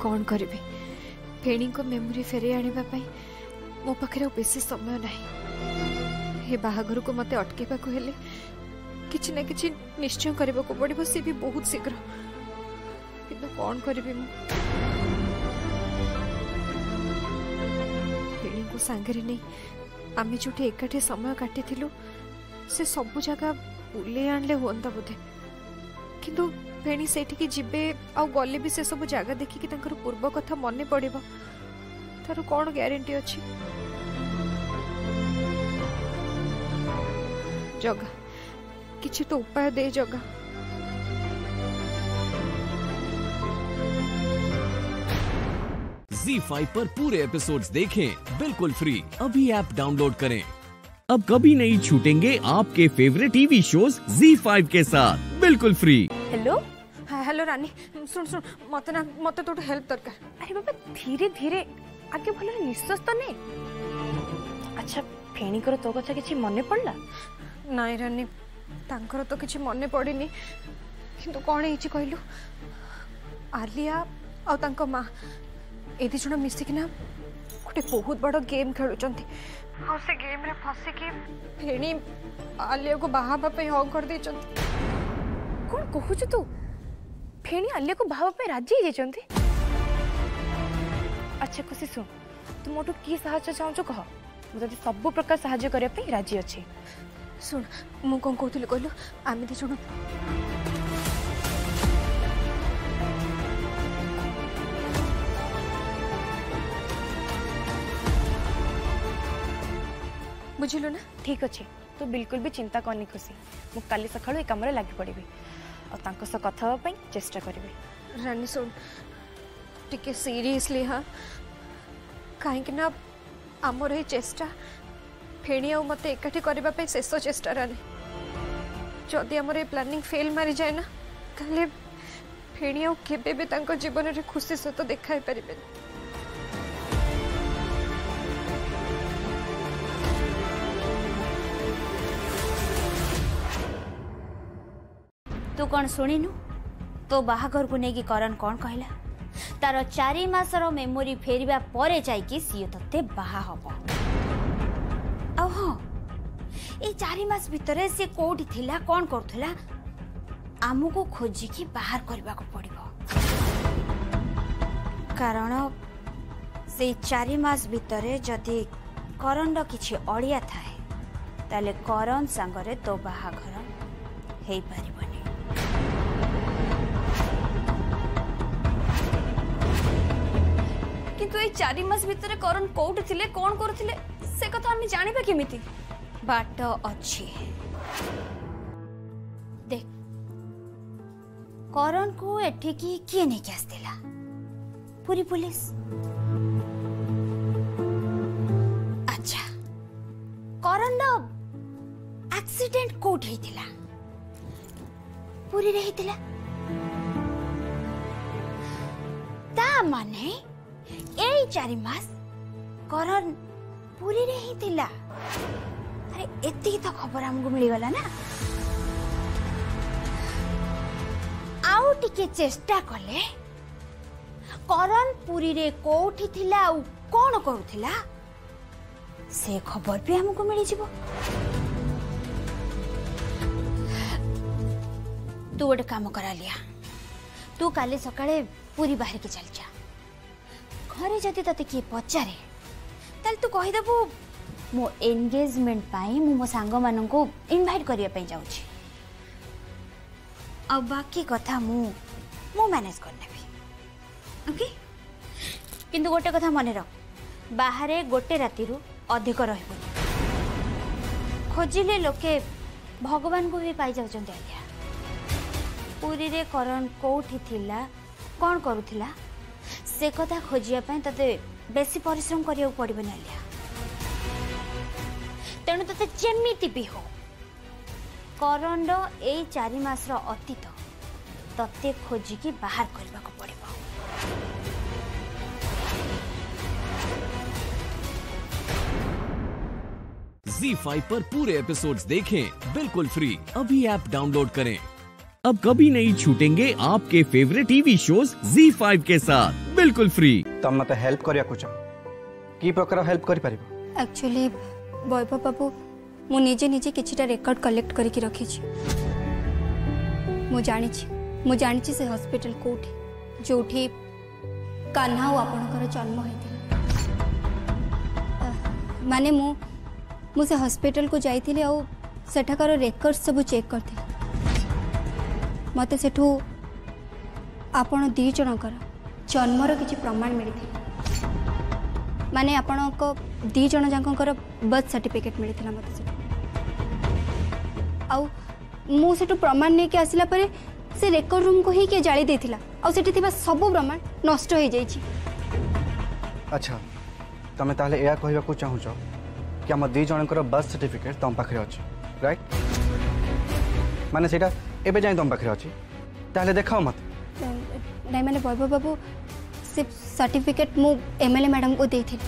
कौन करबी ଫେଣୀଙ୍କ ମେମୋରି ଫେରାଇ ଆଣିବା ପାଇଁ ମୋ ପାଖରେ ଆଉ ବେଶୀ ସମୟ ନାହିଁ ଏ ବାହାଘରକୁ ମୋତେ ଅଟକାଇବାକୁ ହେଲେ କିଛି ନା କିଛି ନିଶ୍ଚୟ କରିବାକୁ ପଡ଼ିବ ସେ ବି ବହୁତ ଶୀଘ୍ର କିନ୍ତୁ କ'ଣ କରିବି ମୁଁ ଫେଣୀଙ୍କୁ ସାଙ୍ଗରେ ନେଇ ଆମେ ଯେଉଁଠି ଏକାଠି ସମୟ କାଟିଥିଲୁ ସେ ସବୁ ଜାଗା ବୁଲେଇ ଆଣିଲେ ହୁଅନ୍ତା ବୋଧେ କିନ୍ତୁ भेणी ଫେଣି ସେଇଠିକି ଯିବେ ଆଉ ଗଲେ ବି ସେସବୁ ଜାଗା ଦେଖିକି तंकर पूर्व कथा मन ପଡ଼ିବ ତାର କ'ଣ ଗ୍ୟାରେଣ୍ଟି ଅଛି ଜଗା କିଛି तो उपाय दे ଜଗା Z5 पर पूरे एपिसोड्स देखें बिल्कुल फ्री अभी ऐप डाउनलोड करें अब कभी नहीं छूटेंगे आपके फेवरेट टीवी शोज Z5 के साथ बिल्कुल फ्री हेलो হ্যাঁ, হ্যালো রানী শুন শুন মতো না মতো তোর হেল্প দরকার আরে বাবা ধীরে ধীরে আগে ভালোরে নিঃশ্বাস তো নে আচ্ছা ফেণীকর তো কথা কিছু মনে পড়লা নাই রানী তাঁকর তো কিছু মনে পড়িনি কিন্তু কଣ ହେଇଛି କହିଲୁ ଆଲିଆ ଆଉ ତାଙ୍କ ମା ଏ ଦୁଇ ଜଣ ମିଶିକିନା ଗୋଟେ ବହୁତ ବଡ଼ ଗେମ୍ ଖେଳୁଛନ୍ତି ଆଉ ସେ ଗେମ୍ରେ ଫସିକି ଫେଣି ଆଲିଆକୁ ବାହା ହେବା ପାଇଁ ହଁ କରିଦେଇଛନ୍ତି କ'ଣ କହୁଛୁ ତୁ ଫେଣି ଆଲିଆକୁ ବାହାବା ପାଇଁ ରାଜି ହେଇଯାଇଛନ୍ତି ଆଚ୍ଛା ଖୁସି ଶୁଣ ତୁ ମୋଠୁ କି ସାହାଯ୍ୟ ଚାହୁଁଛୁ କହ ମୁଁ ଯଦି ସବୁ ପ୍ରକାର ସାହାଯ୍ୟ କରିବା ପାଇଁ ରାଜି ଅଛି ଶୁଣ ମୁଁ କ'ଣ କହୁଥିଲି କହିଲୁ ଆମେ ଦି ଜଣ ବୁଝିଲୁ ନା ଠିକ୍ ଅଛି ତୁ ବିଲକୁଲ ବି ଚିନ୍ତା କରନି ଖୁସି ମୁଁ କାଲି ସକାଳୁ ଏ କାମରେ ଲାଗି ପଡ଼ିବି ଆଉ ତାଙ୍କ ସହ କଥା ହେବା ପାଇଁ ଚେଷ୍ଟା କରିବି ରାନୀ ଶୁଣ ଟିକେ ସିରିୟସଲି ହଁ କାହିଁକି ନା ଆମର ଏହି ଚେଷ୍ଟା ଫେଣି ଆଉ ମୋତେ ଏକାଠି କରିବା ପାଇଁ ଶେଷ ଚେଷ୍ଟା ରାନୀ ଯଦି ଆମର ଏ ପ୍ଲାନିଂ ଫେଲ୍ ମାରିଯାଏ ନା ତାହେଲେ ଫେଣି ଆଉ କେବେ ବି ତାଙ୍କ ଜୀବନରେ ଖୁସି ସହିତ ଦେଖା ହେଇପାରିବେନି ତୁ କ'ଣ ଶୁଣିନୁ ତୋ ବାହାଘରକୁ ନେଇକି କରଣ କ'ଣ କହିଲା ତାର ଚାରି ମାସର ମେମୋରି ଫେରିବା ପରେ ଯାଇକି ସିଏ ତତେ ବାହା ହବ ଆଉ ହଁ ଏଇ ଚାରି ମାସ ଭିତରେ ସେ କୋଉଠି ଥିଲା କ'ଣ କରୁଥିଲା ଆମକୁ ଖୋଜିକି ବାହାର କରିବାକୁ ପଡ଼ିବ କାରଣ ସେଇ ଚାରି ମାସ ଭିତରେ ଯଦି କରଣର କିଛି ଅଳିଆ ଥାଏ ତାହେଲେ କରଣ ସାଙ୍ଗରେ ତୋ ବାହାଘର ହେଇପାରିବନି କିନ୍ତୁ ଏଇ ଚାରି ମାସ ଭିତରେ କରନ୍ କୋଉଠି ଥିଲେ କ'ଣ କରୁଥିଲେ ସେ କଥା ଆମେ ଜାଣିବା କେମିତି ବାଟ ଅଛି ଦେଖ କରନ୍କୁ ଏଠିକି କିଏ ନେଇକି ଆସିଥିଲା ପୁରୀ ପୋଲିସ ଆଚ୍ଛା କରନ୍ର ଆକ୍ସିଡେଣ୍ଟ କୋଉଠି ହେଇଥିଲା ପୁରୀରେ ହେଇଥିଲା ତା ମାନେ ଏଇ ଚାରି ମାସ କରନ୍ ପୁରୀରେ ହିଁ ଥିଲା ଆରେ ଏତିକି ତ ଖବର ଆମକୁ ମିଳିଗଲା ନା ଆଉ ଟିକେ ଚେଷ୍ଟା କଲେ କରନ୍ ପୁରୀରେ କୋଉଠି ଥିଲା ଆଉ କ'ଣ କରୁଥିଲା ସେ ଖବର ବି ଆମକୁ ମିଳିଯିବ ତୁ ଗୋଟେ କାମ କରାଲିଆ ତୁ କାଲି ସକାଳେ ପୁରୀ ବାହାରିକି ଚାଲିଯା ଘରେ ଯଦି ତତେ କିଏ ପଚାରେ ତାହେଲେ ତୁ କହିଦେବୁ ମୋ ଏନଗେଜମେଣ୍ଟ ପାଇଁ ମୁଁ ମୋ ସାଙ୍ଗମାନଙ୍କୁ ଇନଭାଇଟ୍ କରିବା ପାଇଁ ଯାଉଛି ଆଉ ବାକି କଥା ମୁଁ ମୁଁ ମ୍ୟାନେଜ୍ କରିନେବି ଓକେ କିନ୍ତୁ ଗୋଟେ କଥା ମନେ ରଖ ବାହାରେ ଗୋଟେ ରାତିରୁ ଅଧିକ ରହିବନି ଖୋଜିଲେ ଲୋକେ ଭଗବାନଙ୍କୁ ବି ପାଇଯାଉଛନ୍ତି ଆଜ୍ଞା ପୁରୀରେ କରଣ କେଉଁଠି ଥିଲା କ'ଣ କରୁଥିଲା से कथा खोजापी ते बेस पिश्रम करने तेणु ते जमी भी हो करंड चारिमास अतीत ते खोजिकी बाहर करने को पड़े Z5 पर पूरे एपिसोड्स देखें बिल्कुल फ्री अभी ऐप डाउनलोड करें अब कभी नहीं छूटेंगे आपके फेवरेट टीवी शोज Z5 के साथ बिल्कुल फ्री तम मते हेल्प करिया कुछ की प्रकार हेल्प करि परिबो एक्चुअली बयप बाबू मु निजे निजे किछटा रिकॉर्ड कलेक्ट के रखी छी मु जानि छी मु जानि छी से हॉस्पिटल कोठी जोठी कान्हा ओ कर जन्म होइथिला माने मु मु से हॉस्पिटल को जाइथिले आ सेठाकर रेकर्ड सब चेक करथिले मत से आप दीज जन्मर कि प्रमाण मिले माने आपण दीज जाकर बर्थ सर्टिफिकेट मिलता मत से प्रमाण नहीं कि आसला से रेकर्ड रूम को ही किए आठ सब प्रमाण नष्ट अच्छा तमें ताले यह कह चाहू कि आम दीज सर्टिफिकेट तम पाखे अच्छे राइट माने এবে যাই তোমার পাখে অছি তাহলে দেখাও মতে নাই মানে বৈভব বাবু সে সার্টিফিকেট মু এমএলএ ম্যাডাম কু দেইথিলি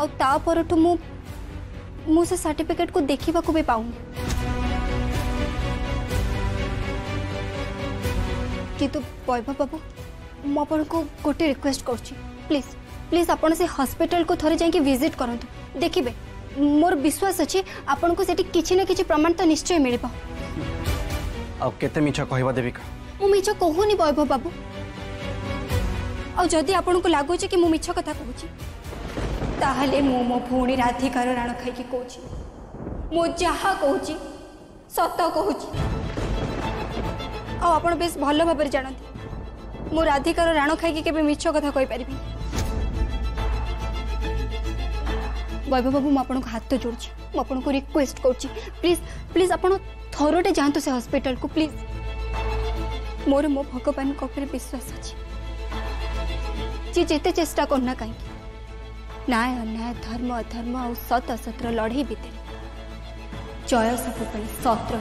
ଆଉ ତା ପରଠୁ ମୁଁ ମୁଁ ସେ ସାର୍ଟିଫିକେଟ୍କୁ ଦେଖିବାକୁ ବି ପାଉନି କିନ୍ତୁ ବୈଭବ ବାବୁ ମୁଁ ଆପଣଙ୍କୁ ଗୋଟେ ରିକ୍ୱେଷ୍ଟ କରୁଛି ପ୍ଲିଜ୍ ପ୍ଲିଜ୍ ଆପଣ ସେ ହସ୍ପିଟାଲକୁ ଥରେ ଯାଇକି ଭିଜିଟ୍ କରନ୍ତୁ ଦେଖିବେ ମୋର ବିଶ୍ୱାସ ଅଛି ଆପଣଙ୍କୁ ସେଠି କିଛି ନା କିଛି ପ୍ରମାଣ ତ ନିଶ୍ଚୟ ମିଳିବ आते मिछ कह देविका मुझ कहूनी वैभव बाबू आदि आपन को लगुच कि मिछ कथा कहूँ मु मो भूणी राधिकार राण खाई कह मु जहा कह सत कह आप बेस भल भाव जानते मु राधिकार राण खाई के मिछ कथा कहीपरि वैभव बाबू मुझे આપણું હાથ જોડું रिक्वेस्ट આપણું રિક્વેસ્ટ प्लीज પ્લીઝ પ્લીઝ से हस्पिटल को प्लीज मोर मो भगवान विश्वास अच्छे जी जिते चेष्टा करना कहीं न्याय अन्याय धर्म अधर्म आ सत असतर लड़े भितर जय सब सत्र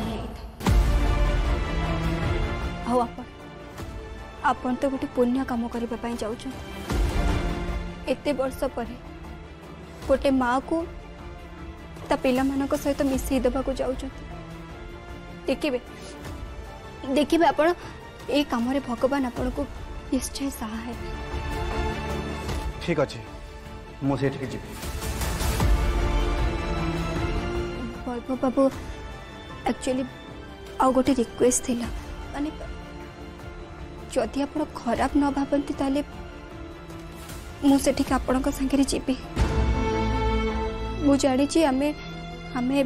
आपण तो गोटे पुण्य कम करने जाते वर्ष पर गोटे माँ को पान सहित मिसेद देखिए देखिए आप कम भगवान आपण को निश्चय सहाय ठीक अच्छे मुझे वैभव बाबू एक्चुअली आ गए रिक्वेस्ट थी मानते जदि आप खराब न भावती मुठिक आपण जीवी मुझे आमे आमे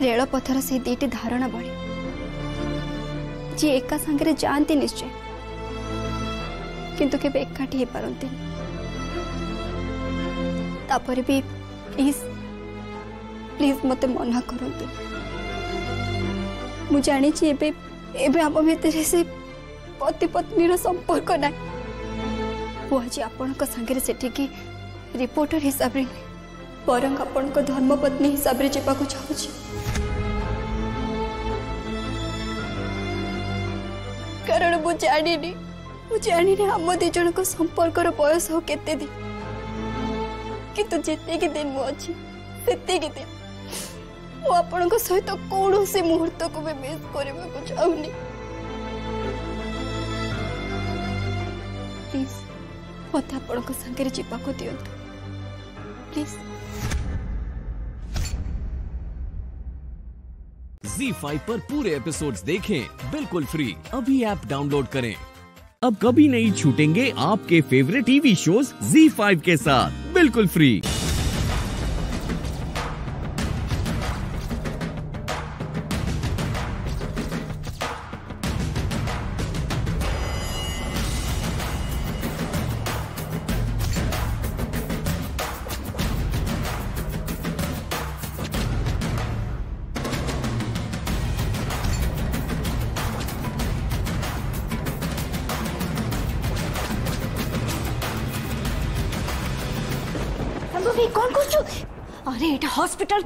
रेलपथर से दीटे धारणा बड़ी जी एका सांगे जाती निश्चय किंतु एकाठी पारती भी प्लीज प्लीज मत मना कर पति पत्नी संपर्क ना मुझे आपण सेठी की रिपोर्टर हिसाब से ବରଂ ଆପଣଙ୍କ ଧର୍ମପତ୍ନୀ ହିସାବରେ ଯିବାକୁ ଚାହୁଁଛି କାରଣ ମୁଁ ଜାଣିନି ମୁଁ ଜାଣିନି ଆମ ଦି ଜଣଙ୍କ ସମ୍ପର୍କର ବୟସ ହଉ କେତେ ଦିନ କିନ୍ତୁ ଯେତିକି ଦିନ ମୁଁ ଅଛି ସେତିକି ଦିନ ମୁଁ ଆପଣଙ୍କ ସହିତ କୌଣସି ମୁହୂର୍ତ୍ତକୁ ବି ମିସ୍ କରିବାକୁ ଚାହୁଁନି ପ୍ଲିଜ୍ ମୋତେ ଆପଣଙ୍କ ସାଙ୍ଗରେ ଯିବାକୁ ଦିଅନ୍ତୁ ପ୍ଲିଜ୍ Z5 पर पूरे एपिसोड्स देखें बिल्कुल फ्री अभी ऐप डाउनलोड करें अब कभी नहीं छूटेंगे आपके फेवरेट टीवी शोज Z5 के साथ बिल्कुल फ्री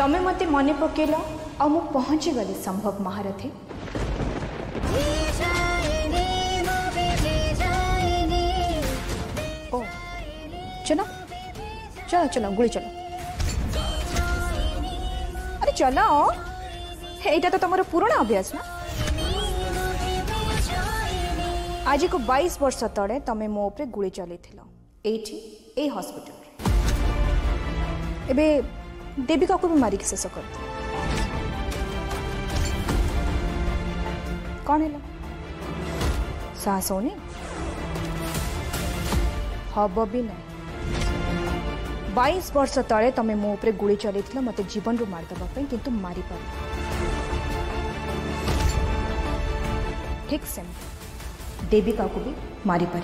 तमे मते मने पकेल आ मुझीगली संभव महारथी चलो चलो चलो गुड़ चलो अरे चलो यहाँ तो अभ्यास ना आज को 22 वर्ष ते तुम मो गुड़ चल ये हस्पिटल देविका को भी मारिक शेष कर कौन हम भी ना बैस वर्ष ते तुम मो उपर गुड़ी चल मत जीवन रू मारदे कि पार ठीक से देविका को भी मारिपार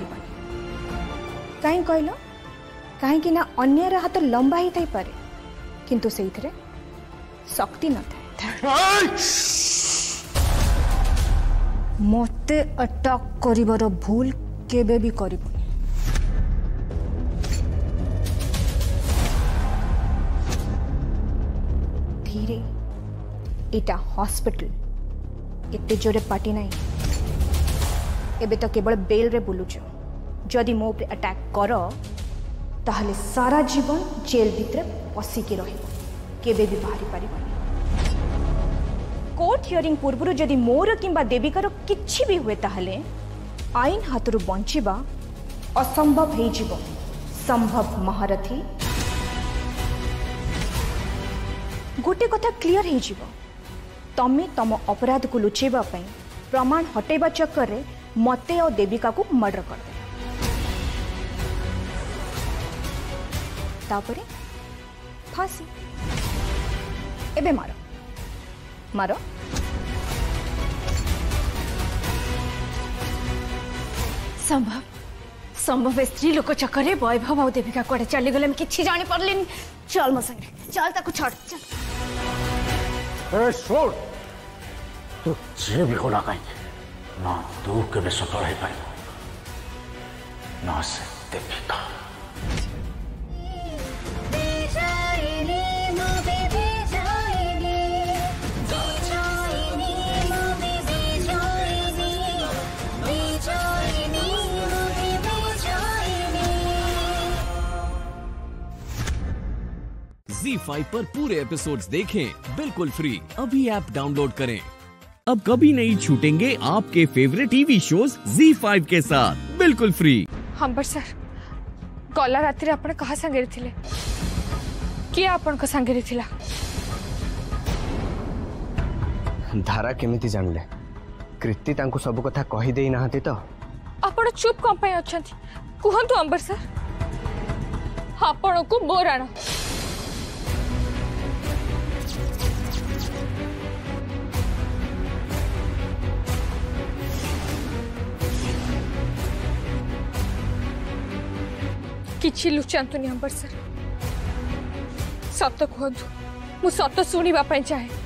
कहीं कहल कहीं हाथ लंबा ही थी पारे କିନ୍ତୁ ସେଇଥିରେ ଶକ୍ତି ନଥାଏ ମୋତେ ଆଟାକ୍ କରିବାର ଭୁଲ କେବେ ବି କରିବୁନି ଧୀରେ ଏଇଟା ହସ୍ପିଟାଲ ଏତେ ଜୋରେ ପାଟି ନାହିଁ ଏବେ ତ କେବଳ ବେଲ୍ରେ ବୁଲୁଛ ଯଦି ମୋ ଉପରେ ଆଟାକ୍ କର তাহলে সারা জীবন জেল ভিতরে পসিকে রইব কেবেবি পারি পারিবা কোর্ট হিয়ারিং পূর্বুরু যদি মোর কিম্বা দেবিকার কিছিবি হুয়ে তাহলে আইন হাতৰ বஞ்சிবা অসম্ভব হৈজিব সম্ভব মহারথি গুটি কথা ক্লিয়ার হৈজিব তুমি তম অপরাধক লুচিবা পই প্রমাণ হটেবা চক্কৰে মতে অ দেবিকাক মৰ্ডৰ কৰে तापरे फांसी एबे मारो मारो संभव संभव स्त्री लोक चक्कर वैभव आ देविका कड़े चली गले कि जान पारे पड़लि चल मो संगे चल ताकू छोड़ चल तू के जी फाइव आरोप पूरे एपिसोड देखें बिल्कुल फ्री अभी ऐप डाउनलोड करें अब कभी नहीं छूटेंगे आपके फेवरेट टीवी शोज जी के साथ बिल्कुल फ्री हम पर सर गला रात्रि आपने कहा संगे थे किए आप संगे थिला धारा केमिति जानले कृति तांकु सब कथा कहि देई नहाते त तो? आपण चुप कंपाई अछंती कुहंतु अंबर सर आपण को मोराना किसी लुचातुनि अंबरसर सत कहतु मु सत शुणापी चाहे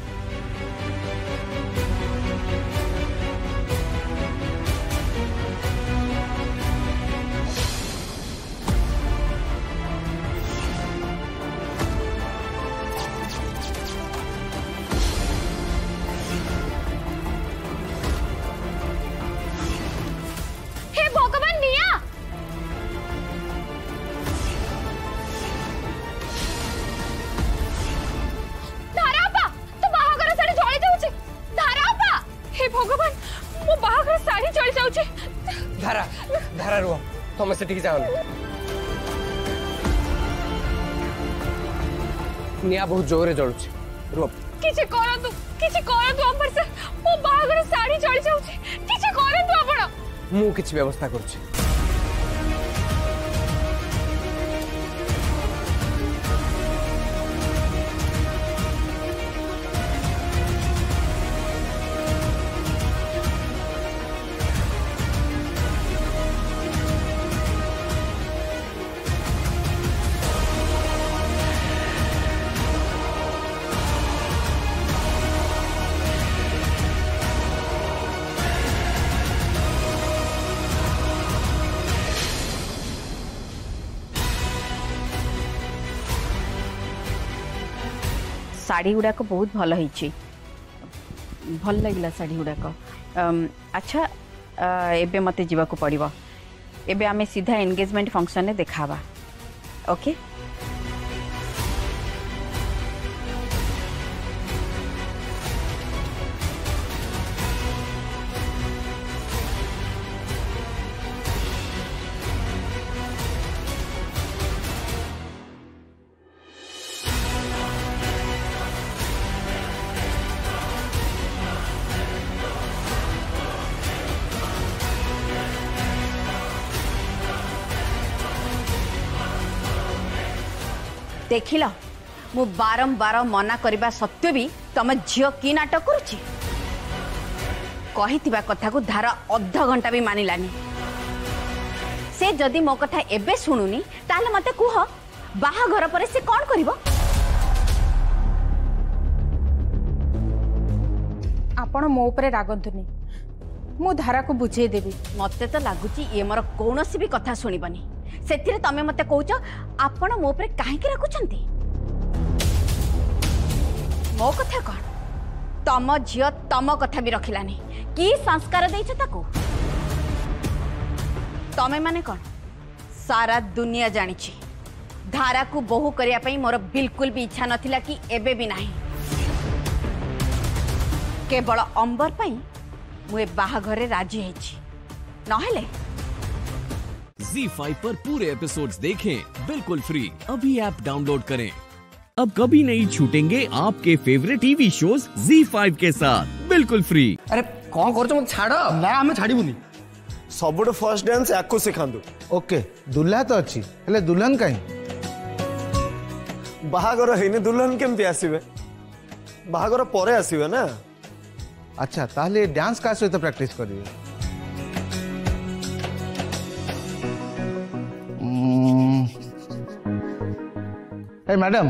मुझे धारा धारा रुआ थॉमस से ठीक जाओ ନିଆଁ ବହୁତ ଜୋରରେ ଜଳୁଛି ରୁହ କିଛି କରନ୍ତୁ କିଛି କରନ୍ତୁ ଅମର ସାର୍ ମୋ ବାହାଘର ଶାଢ଼ୀ ଜଳି ଯାଉଛି କିଛି କରନ୍ତୁ ଆପଣ ମୁଁ କିଛି ବ୍ୟବସ୍ଥା କରୁଛି ଶାଢ଼ୀ ଗୁଡ଼ାକ ବହୁତ ଭଲ ହେଇଛି ଭଲ ଲାଗିଲା ଶାଢ଼ୀ ଗୁଡ଼ାକ ଆଚ୍ଛା ଏବେ ମୋତେ ଯିବାକୁ ପଡ଼ିବ ଏବେ ଆମେ ସିଧା ଏନଗେଜମେଣ୍ଟ ଫଙ୍କସନରେ ଦେଖା ହେବା ଓକେ ଦେଖିଲ ମୁଁ ବାରମ୍ବାର ମନା କରିବା ସତ୍ତ୍ୱେ ବି ତମ ଝିଅ କି ନାଟକ କରୁଛି କହିଥିବା କଥାକୁ ଧାର ଅଧ ଘଣ୍ଟା ବି ମାନିଲାନି ସେ ଯଦି ମୋ କଥା ଏବେ ଶୁଣୁନି ତାହେଲେ ମତେ କୁହ ବାହାଘର ପରେ ସେ କଣ କରିବ ଆପଣ ମୋ ଉପରେ ରାଗନ୍ତୁନି ମୁଁ ଧାରାକୁ ବୁଝେଇଦେବି ମତେ ତ ଲାଗୁଛି ଇଏ ମୋର କୌଣସି ବି କଥା ଶୁଣିବନି तमें मत कौ आप मो कहीं रागुं मो कथा कौन तम झी तम कथा भी रखिलानी कि संस्कार देखो तमें कौन सारा दुनिया जा धारा को बो करने मोर बिल्कुल भी इच्छा नाला कि ना केवल अंबर पर मुझे बाहा राजी ना Z5 पर पूरे एपिसोड्स देखें बिल्कुल फ्री अभी ऐप डाउनलोड करें अब कभी नहीं छूटेंगे आपके फेवरेट टीवी शोज Z5 के साथ बिल्कुल फ्री अरे कौन कर तुम छाड़ो ना हमें छाड़ी बुनी सबुठ फर्स्ट डांस सिखा दो ओके दुल्हा तो अच्छी हेले दुल्हन काहे बाहागर है हेने दुल्हन केमति आसीबे बाहागर परे आसीबे ना अच्छा ताले डांस का सहित प्रैक्टिस करिवे ए मैडम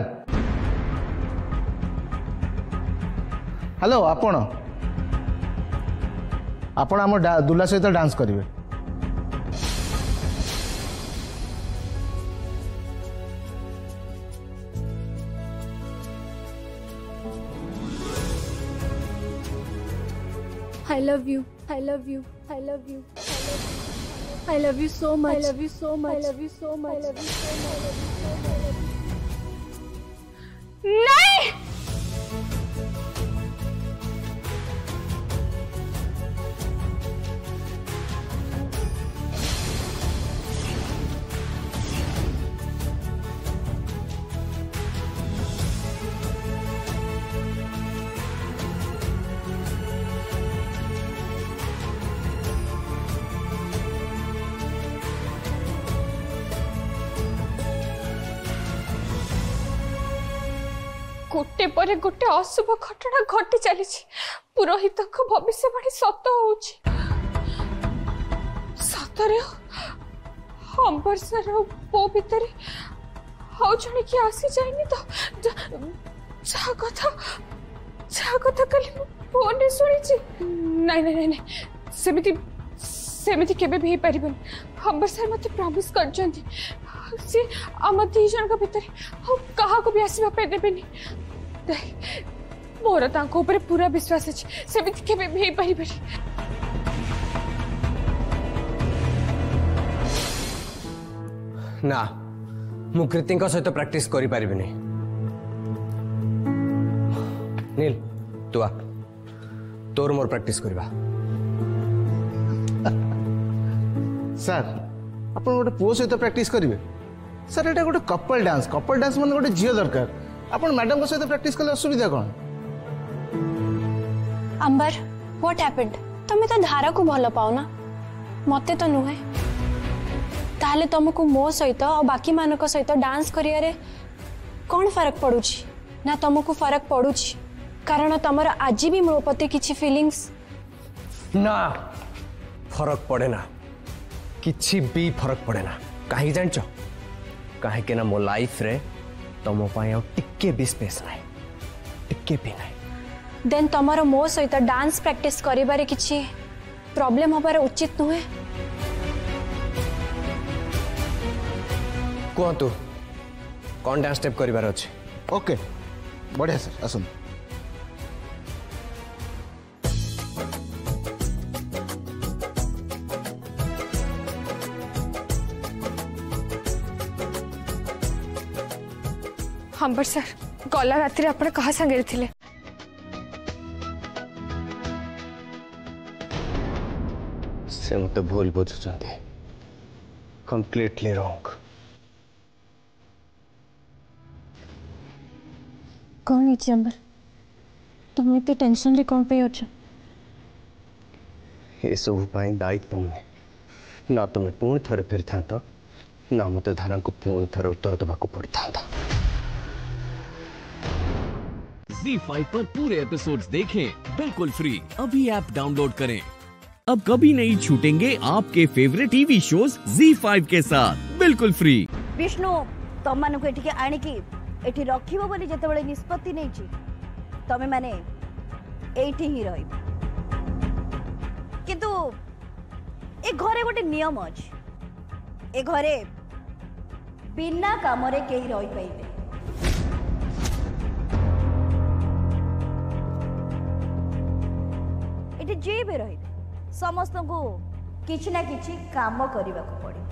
हेलो ଆପଣ ଆପଣ ଆମ ଦୁଲା ସହିତ ଡ୍ୟାନ୍ସ କରିବେ I love you. I love you. I love you. I love you so much. I love you so much. I love you so much. I love you so much. नहीं परे गोटे अशुभ घटना घटी चली पुरोहित भविष्यवाणी सत हो सतरे अंबर सर पो भितर आउ जन आसी जाए तो फोन शुणी ना ना ना सेमती के अंबर सर मत प्रमिश कर आम दीज भाग भी आसवाप देवे ନାହିଁ ମୋର ତାଙ୍କ ଉପରେ ପୁରା ବିଶ୍ୱାସ ଅଛି ସେମିତି କେବେ ବି ହେଇପାରିବନି ନା ମୁଁ କୀର୍ତ୍ତିଙ୍କ ସହିତ ପ୍ରାକ୍ଟିସ୍ କରିପାରିବିନି ନୀଲ ତୁ ଆ ତୋର ମୋର ପ୍ରାକ୍ଟିସ୍ କରିବା ସାର୍ ଆପଣ ଗୋଟେ ପୁଅ ସହିତ ପ୍ରାକ୍ଟିସ୍ କରିବେ ସାର୍ ଏଇଟା ଗୋଟେ କପଲ୍ ଡ୍ୟାନ୍ସ କପଲ୍ ଡ୍ୟାନ୍ସ ମାନେ ଗୋଟେ ଝିଅ ଦରକାର আপন ম্যাডাম সহিত প্র্যাকটিস করলে অসুবিধা কোন আম্বার হোয়াট হ্যাপেন্ড তুমি তো ধারাকু ভাল পাও না মতে তো নুহে তাহলে তোমাকে মো সহিত ও বাকি মানক সহিত ডান্স করিয়ারে কোন ফরক পড়ুছি না তোমাকে ফরক পড়ুছি কারণ তোমার আজি বি মো প্রতি কিছু ফিলিংস না ফরক পড়ে না কিছু বি ফরক পড়ে না কাহি জানছ কাহিকি না মো লাইফ রে तुम टे बिजनेस ना टे ना दे तुम मो सहित डांस प्राक्ट कर प्रॉब्लम हबार उचित नुहे कहतु कौन डांस स्टेप करके बढ़िया सर आसन अंबर सर गला राति आप क्या सागर थे से मत तो भूल बुझुंट कंप्लीटली रॉन्ग कौन है अंबर तुम इतने टेंशन रे कौन पे अच्छ ये सब दायित्व मुझे ना तुम्हें पुणी थे फिर था तो, ना मत धारा को पुणी थे उत्तर देवाक पड़ था जी फाइव पर पूरे एपिसोड्स देखें बिल्कुल फ्री अभी ऐप डाउनलोड करें अब कभी नहीं छूटेंगे आपके favourite TV shows Zee five के साथ बिल्कुल फ्री विष्णु तुम मानू को आठ एठी रखिबो निष्पत्ति नैची तमे माने किंतु ए घरे गोटे नियम अच्छे ए घरे बिना कामरे केही रहि पाइबे ଯିଏ ବି ରହିବେ ସମସ୍ତଙ୍କୁ କିଛି ନା କିଛି କାମ କରିବାକୁ ପଡ଼ିବ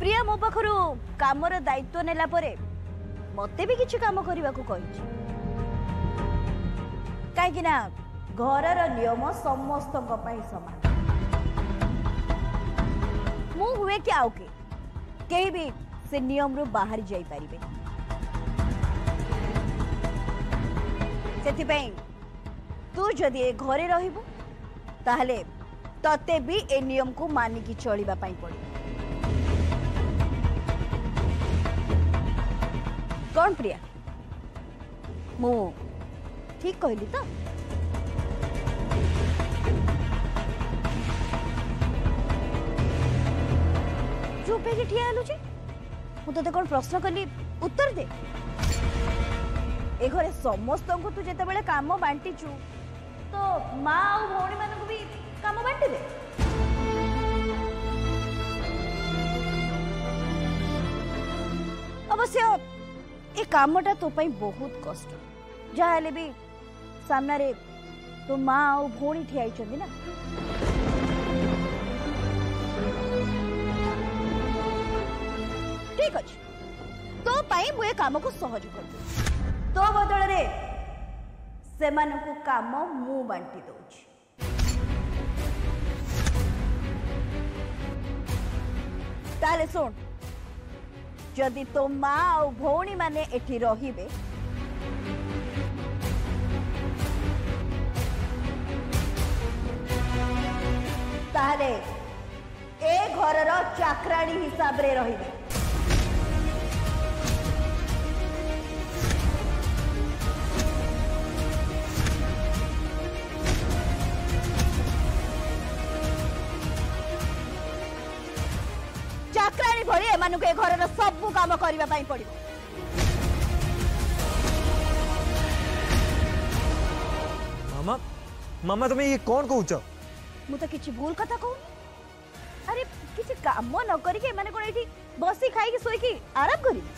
ପ୍ରିୟା ମୋ ପାଖରୁ କାମର ଦାୟିତ୍ୱ ନେଲା ପରେ ମୋତେ ବି କିଛି କାମ କରିବାକୁ କହିଛି କାହିଁକି ନା ଘରର ନିୟମ ସମସ୍ତଙ୍କ ପାଇଁ ସମାନ ମୁଁ ହୁଏ କି ଆଉ କେହି ବି से नियम रु बाहरी जाई परिबे से तू जदि ए घरे रहिबो ताहले तते भी ए नियम को की चलीबा चलवा पड़े कौन प्रिया मु ठीक कहली तो चुप है कि ठिया हेलुची ମୁଁ ତୋତେ କ'ଣ ପ୍ରଶ୍ନ କଲି ଉତ୍ତର ଦେ ଏ ଘରେ ସମସ୍ତଙ୍କୁ ତୁ ଯେତେବେଳେ କାମ ବାଣ୍ଟିଛୁ ତ ମା ଆଉ ଭଉଣୀମାନଙ୍କୁ ବି କାମ ବାଣ୍ଟିବେ ଅବଶ୍ୟ ଏ କାମଟା ତୋ ପାଇଁ ବହୁତ କଷ୍ଟ ଯାହା ହେଲେ ବି ସାମ୍ନାରେ ତୋ ମା ଆଉ ଭଉଣୀ ଠିଆ ହେଇଛନ୍ତି ନା ଠିକ୍ ଅଛି ତୋ ପାଇଁ ମୁଁ ଏ କାମକୁ ସହଜ କରିଦେଉଛି ତୋ ବଦଳରେ ସେମାନଙ୍କୁ କାମ ମୁଁ ବାଣ୍ଟି ଦେଉଛି ତାହେଲେ ଶୁଣ ଯଦି ତୋ ମା ଆଉ ଭଉଣୀମାନେ ଏଠି ରହିବେ ତାହେଲେ ଏ ଘରର ଚାକରାଣୀ ହିସାବରେ ରହିବେ ଆପଣମାନଙ୍କୁ ଏ ଘରର ସବୁ କାମ କରିବା ପାଇଁ ପଡ଼ିବ ମାମା ମାମା ତମେ ଇଏ କ'ଣ କହୁଛ ମୁଁ ତ କିଛି ଭୁଲ କଥା କହୁନି ଆରେ କିଛି କାମ ନ କରିକି ଏମାନେ କ'ଣ ଏଠି ବସି ଖାଇକି ଶୋଇକି ଆରାମ କରିବେ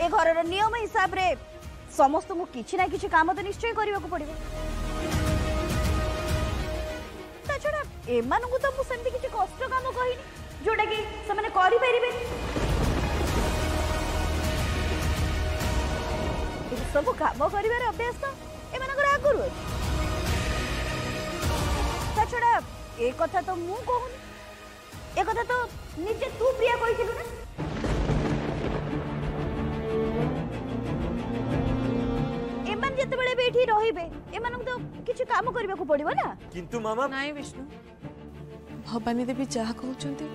ଏ ଘରର ନିୟମ ହିସାବରେ ସମସ୍ତଙ୍କୁ କିଛି ନା କିଛି କାମ ତ ନିଶ୍ଚୟ କରିବାକୁ ପଡ଼ିବ ଛଡ଼ା ଏମାନଙ୍କୁ ତ ମୁଁ ସେମିତି କିଛି କଷ୍ଟ କାମ କହିନି ଯେଉଁଟାକି ସେମାନେ କରିପାରିବେନି ଏସବୁ କାମ କରିବାର ଅଭ୍ୟାସ ତ ଏମାନଙ୍କର ଆଗରୁ ଅଛି ତା ଛଡ଼ା ଏ କଥା ତ ମୁଁ କହୁନି ଏ କଥା ତ ନିଜେ ତୁ ପ୍ରିୟା କହିଥିଲୁ ନା एमन जेते बडे बेठी रहिबे एमन तो किछु काम करबे को पडिबो ना किंतु मामा नाय विष्णु भवानी देवी जा कहउछन्ती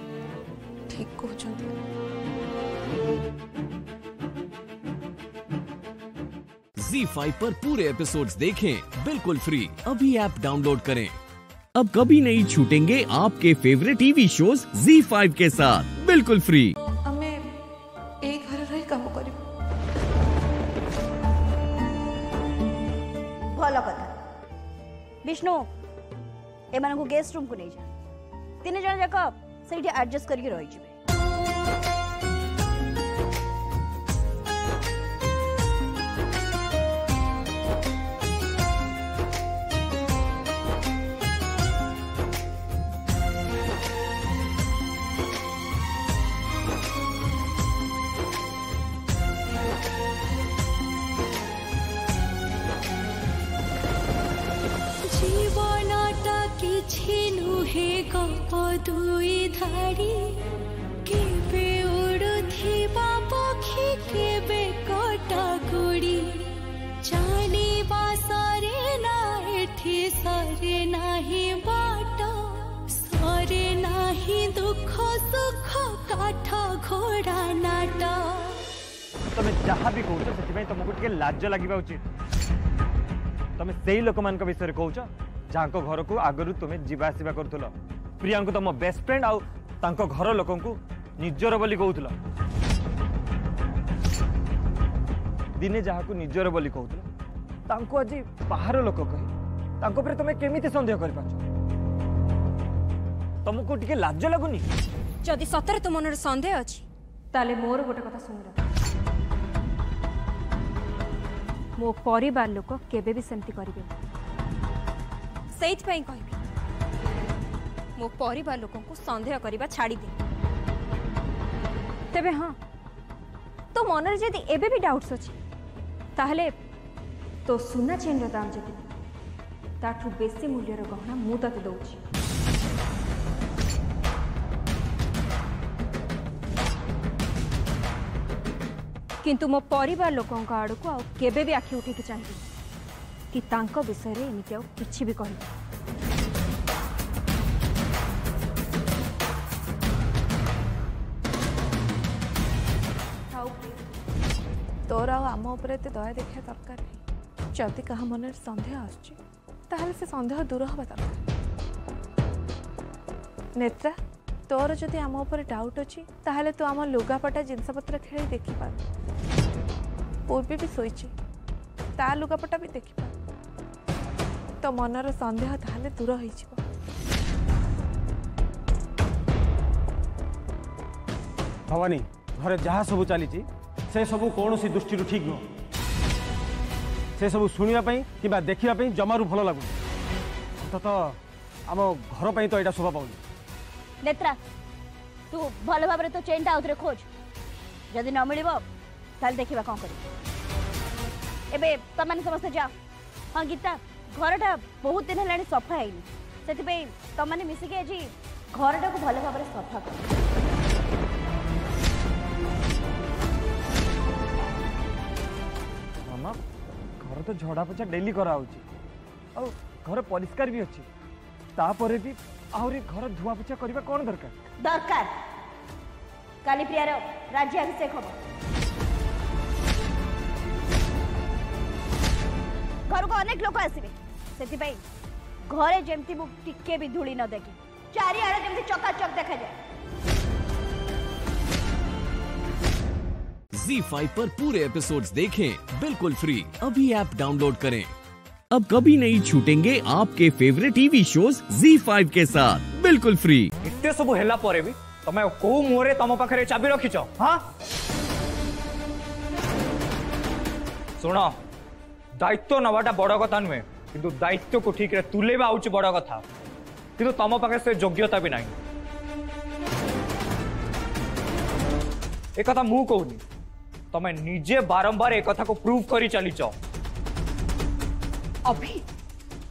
ठीक कहउछन्ती Z5 पर पूरे एपिसोड्स देखें बिल्कुल फ्री अभी ऐप डाउनलोड करें अब कभी नहीं छूटेंगे आपके फेवरेट टीवी शोज Z5 के साथ बिल्कुल फ्री এমানকু গেস্ট রুমকু নেই যান তিন জন যাক সেইটি আডজস্ট করিকি রহিযিবে ଲାଜ ଲାଗିବା ଉଚିତ ତମେ ସେଇ ଲୋକମାନଙ୍କ ବିଷୟରେ କହୁଛ ଯାହାଙ୍କ ଘରକୁ ଆଗରୁ ତୁମେ ଯିବା ଆସିବା କରୁଥିଲ ପ୍ରିୟାଙ୍କୁ ତମ ବେଷ୍ଟ ଫ୍ରେଣ୍ଡ ଆଉ ତାଙ୍କ ଘର ଲୋକଙ୍କୁ ନିଜର ବୋଲି କହୁଥିଲ ଦିନେ ଯାହାକୁ ନିଜର ବୋଲି କହୁଥିଲ ତାଙ୍କୁ ଆଜି ବାହାର ଲୋକ କହି ତାଙ୍କ ଉପରେ ତମେ କେମିତି ସନ୍ଦେହ କରିପାରୁଛ ତମକୁ ଟିକେ ଲାଜ ଲାଗୁନି ଯଦି ସତରେ ତୋ ମନରେ ସନ୍ଦେହ ଅଛି ତାହେଲେ ମୋର ଗୋଟେ କଥା ଶୁଣିଲ মো পরিবার লোক কেবেবি সম্মতি করিবে সেইট পাই কইবি মো পরিবার লোকক সন্দেহ করিবা ছাড়ি দে তebe হ্যাঁ তো মনর যদি এবে বি ডাউটস হচি তাহলে তো শুননা চেন্দ্র দাম জেতে তাটু বেশি মূল্যের গহনা মুতা দিউচি କିନ୍ତୁ ମୋ ପରିବାର ଲୋକଙ୍କ ଆଡ଼କୁ ଆଉ କେବେ ବି ଆଖି ଉଠେଇକି ଚାହିଁବିନି କି ତାଙ୍କ ବିଷୟରେ ଏମିତି ଆଉ କିଛି ବି କହିବି ତୋର ଆଉ ଆମ ଉପରେ ଏତେ ଦୟା ଦେଖିବା ଦରକାର ନାହିଁ ଯଦି କାହା ମନରେ ସନ୍ଦେହ ଆସୁଛି ତାହେଲେ ସେ ସନ୍ଦେହ ଦୂର ହେବା ଦରକାର ନେତ୍ରା ତୋର ଯଦି ଆମ ଉପରେ ଡାଉଟ୍ ଅଛି ତାହେଲେ ତୁ ଆମ ଲୁଗାପଟା ଜିନିଷପତ୍ର ଖେଳି ଦେଖିପାରୁ ପୂର୍ବୀ ବି ଶୋଇଛି ତା ଲୁଗାପଟା ବି ଦେଖିବା ତ ମନର ସନ୍ଦେହ ତାହେଲେ ଦୂର ହେଇଯିବ ଭବାନୀ ଘରେ ଯାହା ସବୁ ଚାଲିଛି ସେସବୁ କୌଣସି ଦୃଷ୍ଟିରୁ ଠିକ୍ ନୁହଁ ସେସବୁ ଶୁଣିବା ପାଇଁ କିମ୍ବା ଦେଖିବା ପାଇଁ ଜମାରୁ ଭଲ ଲାଗୁନି ଅନ୍ତତଃ ଆମ ଘର ପାଇଁ ତ ଏଇଟା ଶୋଭା ପାଉନି ନେତ୍ରା ତୁ ଭଲ ଭାବରେ ତୋ ଚେନ୍ଟା ଆଉଥରେ ଖୋଜ ଯଦି ନ ମିଳିବ ताल देखिबा कोन करे एबे तमन समस्त जा हां गीता घरटा बहुत दिन हलाने सफा हैनी सेति पे तमन मिसि के जी घरटा को भलो भाबरे सफा कर मामा घर तो झोडा पोछा डेली करा होची औ घर परिष्कार भी अछि ता परे भी आउरी घर धुआ पोछा करबा कोन दरकार दरकार काली प्रियार राज्य अभिषेक होबा ঘরক অনেক লোক আসবে সেপাই ঘরে যেমতি মু টিকে বি ধূলি ন দেখি চারিআড়ে যেমতি চকাচক देखा যায় Z5 पर पूरे एपिसोड्स देखें बिल्कुल फ्री अभी ऐप डाउनलोड करें अब कभी नहीं छूटेंगे आपके फेवरेट टीवी शोज Z5 के साथ बिल्कुल फ्री इतने सब हेला परे भी तमे को मोरे तम पाखरे चाबी रखी रखिछ हां सुनो दायित्व नवाटा बड़ कथा नुहे कि दायित्व को ठीक रे तुले हूँ बड़ कथा कि तुम पाखे से योग्यता भी ना एक मु तुम निजे बारंबार एक को प्रूव कर चलीच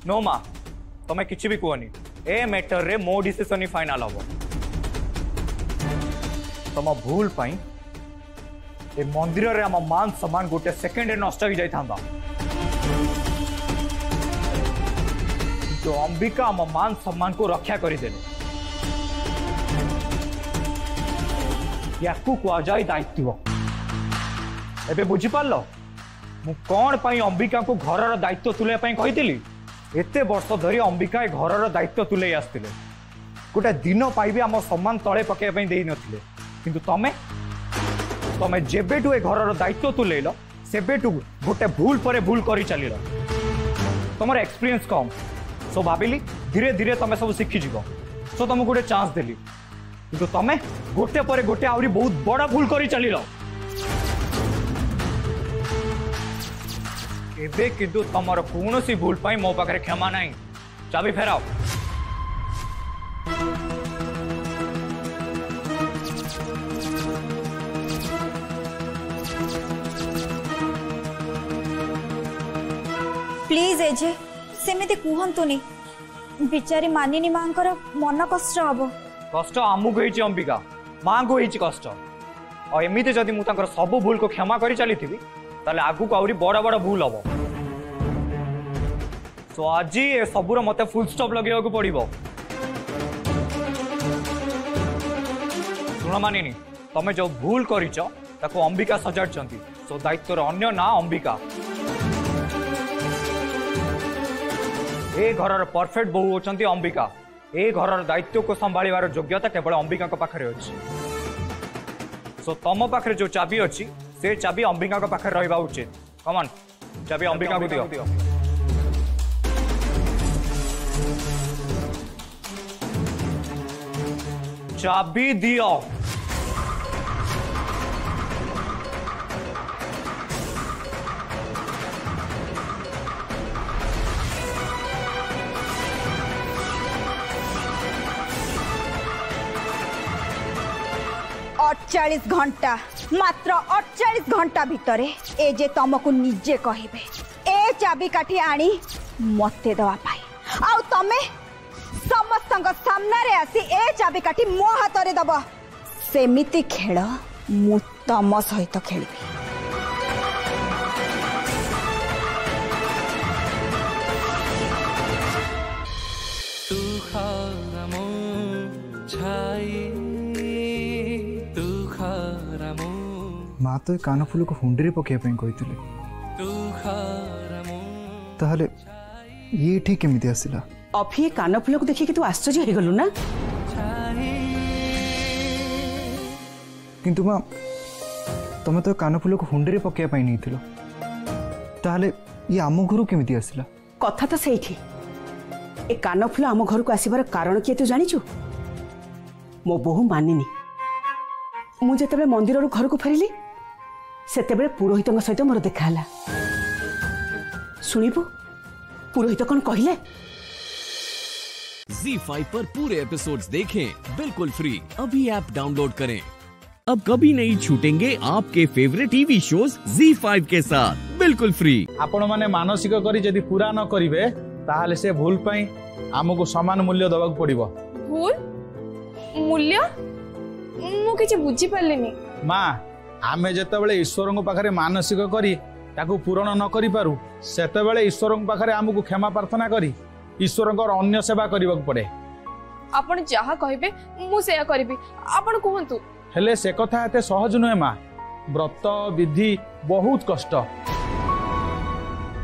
नो मा तुम्हें कि कहनी ए मैटर रे मो डिसीजन ही फाइनल हम तुम भूल ए मंदिर रे आम मान सम्मान गोटे सेकेंड नष्ट हो जाता जो अंबिका आम मान सम्मान को रक्षा करदेले या कहुए दायित्व एबे बुझिपार मु कौन पर अंबिका को घर दायित्व तुले कही एत वर्ष धरी अंबिका घर दायित्व तुले आसते गोटे दिन पाई आम सम्मान तले पकड़ाई नथिले किंतु तमे तमे जेबेटू ए घर दायित्व तुलेल सेबेटू गोटे भूल पर भूल कर चल तुम एक्सपीरियंस कम सो भाविली धीरे धीरे तुम सब शिखिज सो तुमको गोटे चान्स देली तो तुम गोटे पर गोटे आहरी बहुत बड़ा भूल कर चल एबे किंतु तुमर कौन भूल पाई मो पाखे क्षमा ना चाबी फेराओ प्लीज एजे ସେମିତି କୁହନ୍ତୁନି ବିଚାରି ମାନିନୀ ମାଙ୍କର ମନ କଷ୍ଟ ହବ କଷ୍ଟ ଆମକୁ ହେଇଛି ଅମ୍ବିକା ମାଙ୍କୁ ହେଇଛି କଷ୍ଟ ଆଉ ଏମିତି ଯଦି ମୁଁ ତାଙ୍କର ସବୁ ଭୁଲକୁ କ୍ଷମା କରି ଚାଲିଥିବି ତାହେଲେ ଆଗକୁ ଆହୁରି ବଡ ବଡ ଭୁଲ ହବ ତ ଆଜି ଏସବୁର ମୋତେ ଫୁଲ୍ ଷ୍ଟପ୍ ଲଗେଇବାକୁ ପଡ଼ିବ ଶୁଣ ମାନିନି ତମେ ଯେଉଁ ଭୁଲ କରିଛ ତାକୁ ଅମ୍ବିକା ସଜାଡ଼ିଛନ୍ତି ତ ଦାୟିତ୍ୱର ଅନ୍ୟ ନାଁ ଅମ୍ବିକା ଏ ଘରର ପରଫେକ୍ଟ ବୋହୂ ହେଉଛନ୍ତି ଅମ୍ବିକା ଏ ଘରର ଦାୟିତ୍ୱକୁ ସମ୍ଭାଳିବାର ଯୋଗ୍ୟତା କେବଳ ଅମ୍ବିକାଙ୍କ ପାଖରେ ଅଛି ସୋ ତମ ପାଖରେ ଯୋଉ ଚାବି ଅଛି ସେ ଚାବି ଅମ୍ବିକାଙ୍କ ପାଖରେ ରହିବା ଉଚିତ କମନ୍ ଚାବି ଅମ୍ବିକାଙ୍କୁ ଦିଅ ଦିଅ চাবি দিও अड़चाश घंटा मात्र अड़चाश घंटा भितर एजे तुमको निजे कह चबिकाठी आनी मत दवापाई समस्त सामना रे आसी ए चाबी मो हाथ में दब सेमिति खेल मु तुम सहित खेलबी ତ ଏ କାନଫୁଲକୁ ହୁଣ୍ଡିରେ ପକାଇବା ପାଇଁ କହିଥିଲେ ତାହେଲେ ଇଏ ଏଠି କେମିତି ଆସିଲା ଅଫି ଏ କାନଫୁଲକୁ ଦେଖିକି ତୁ ଆଶ୍ଚର୍ଯ୍ୟ ହେଇଗଲୁ ନା କିନ୍ତୁ ମା ତମେ ତ କାନଫୁଲକୁ ହୁଣ୍ଡିରେ ପକାଇବା ପାଇଁ ନେଇଥିଲ ତାହେଲେ ଇଏ ଆମ ଘରୁ କେମିତି ଆସିଲା କଥା ତ ସେଇଠି ଏ କାନଫୁଲ ଆମ ଘରକୁ ଆସିବାର କାରଣ କିଏ ତୁ ଜାଣିଛୁ ମୋ ବୋହୂ ମାନିନି ମୁଁ ଯେତେବେଳେ ମନ୍ଦିରରୁ ଘରକୁ ଫେରିଲି ସେତେବେଳେ ପୁରୋହିତଙ୍କ ସହିତ ମୋର ଦେଖା ହେଲା ଶୁଣିବୁ पुरोहित तो कौन कहले Z5 पर पूरे एपिसोड्स देखें बिल्कुल फ्री अभी ऐप डाउनलोड करें अब कभी नहीं छूटेंगे आपके फेवरेट टीवी शोज Z5 के साथ बिल्कुल फ्री आपण माने मानसिक करी यदि पूरा न करिवे ताहाले से भूल पई को समान मूल्य दबाक पड़िबो भूल मूल्य मु किछ बुझी पालेनी मां ଆମେ ଯେତେବେଳେ ଈଶ୍ୱରଙ୍କ ପାଖରେ ମାନସିକ କରି ତାକୁ ପୂରଣ ନ କରିପାରୁ ସେତେବେଳେ ଈଶ୍ୱରଙ୍କ ପାଖରେ ଆମକୁ କ୍ଷମା ପ୍ରାର୍ଥନା କରି ଈଶ୍ୱରଙ୍କର ଅନ୍ୟ ସେବା କରିବାକୁ ପଡେ ଆପଣ ଯାହା କହିବେ ମୁଁ ସେୟା କରିବି ଆପଣ କୁହନ୍ତୁ ହେଲେ ସେ କଥା ଏତେ ସହଜ ନୁହେଁ ମା ବ୍ରତ ବିଧି ବହୁତ କଷ୍ଟ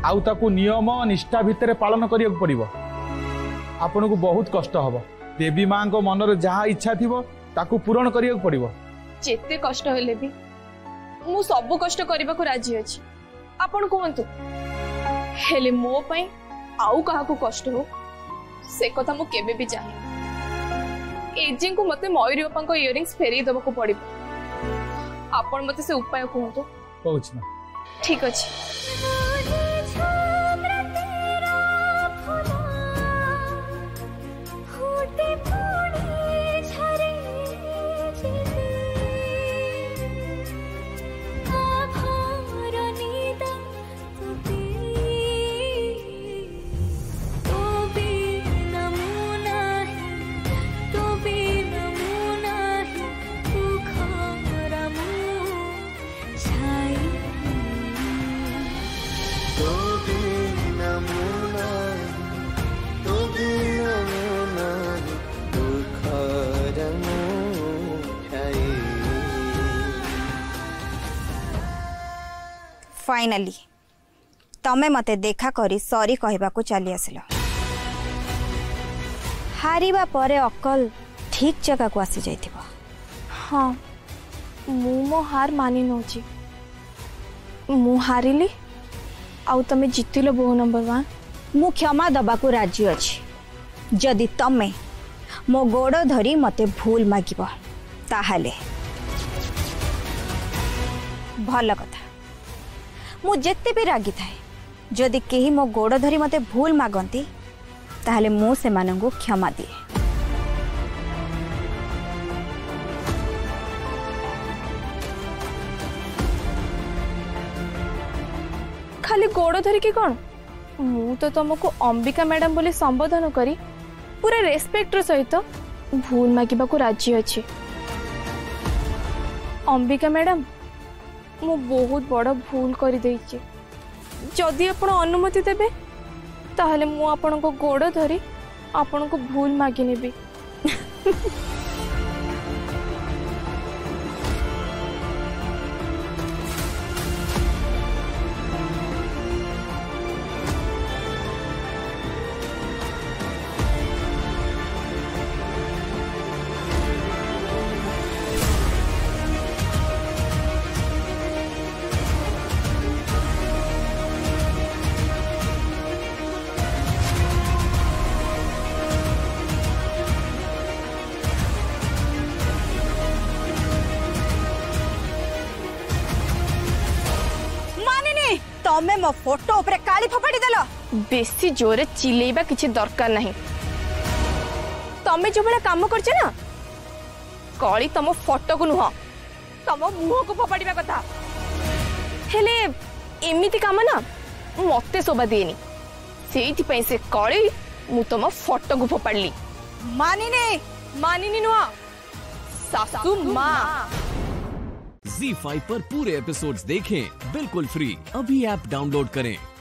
ଆଉ ତାକୁ ନିୟମ ନିଷ୍ଠା ଭିତରେ ପାଳନ କରିବାକୁ ପଡିବ ଆପଣଙ୍କୁ ବହୁତ କଷ୍ଟ ହେବ ଦେବୀ ମାଙ୍କ ମନରେ ଯାହା ଇଚ୍ଛା ଥିବ ତାକୁ ପୂରଣ କରିବାକୁ ପଡିବ ଯେତେ କଷ୍ଟ ହେଲେ ବି ମୁଁ ସବୁ କଷ୍ଟ କରିବାକୁ ରାଜି ଅଛି ଆପଣ କୁହନ୍ତୁ ହେଲେ ମୋ ପାଇଁ ଆଉ କାହାକୁ କଷ୍ଟ ହଉ ସେ କଥା ମୁଁ କେବେ ବି ଚାହେଁ ଏଜେଙ୍କୁ ମତେ ମୟୂରୀ ବାପାଙ୍କ ଇୟରିଂସ ଫେରେଇ ଦବାକୁ ପଡିବ ଆପଣ ମତେ ସେ ଉପାୟ କୁହନ୍ତୁ ଠିକ ଅଛି फाइनाली तमें मत देखा सरी कह चली आस हार अकल ठीक जगह को आसी जा हाँ मु हार मानि मु हार तमें जितल बो नंबर वा मु क्षमा दबा को राजी अच्छी जदि तमें मो गोड़ धरी मत भूल मागे भल कथा ମୁଁ ଯେତେ ବି ରାଗିଥାଏ ଯଦି କେହି ମୋ ଗୋଡ଼ ଧରି ମୋତେ ଭୁଲ ମାଗନ୍ତି ତାହେଲେ ମୁଁ ସେମାନଙ୍କୁ କ୍ଷମା ଦିଏ ଖାଲି ଗୋଡ଼ ଧରିକି କ'ଣ ମୁଁ ତ ତୁମକୁ ଅମ୍ବିକା ମ୍ୟାଡ଼ାମ୍ ବୋଲି ସମ୍ବୋଧନ କରି ପୁରା ରେସ୍ପେକ୍ଟର ସହିତ ଭୁଲ ମାଗିବାକୁ ରାଜି ଅଛି ଅମ୍ବିକା ମ୍ୟାଡ଼ାମ୍ मु बहुत बड़ भूल कर जदि आप अनुमति देवे तो गोड़ धरी आपण को भूल मागे बेसी जोर चिलेबा किसी दरकार ना तमें जो भाई कम कर कली तुम फटो को नुह तुम मुह को फोपाड़ा कथा एमती कम ना मत शोभा दिए से कली मु तुम फटो को फोपाड़ी मानिने मानी नुह Z5 पर पूरे एपिसोड्स देखें बिल्कुल फ्री अभी ऐप डाउनलोड करें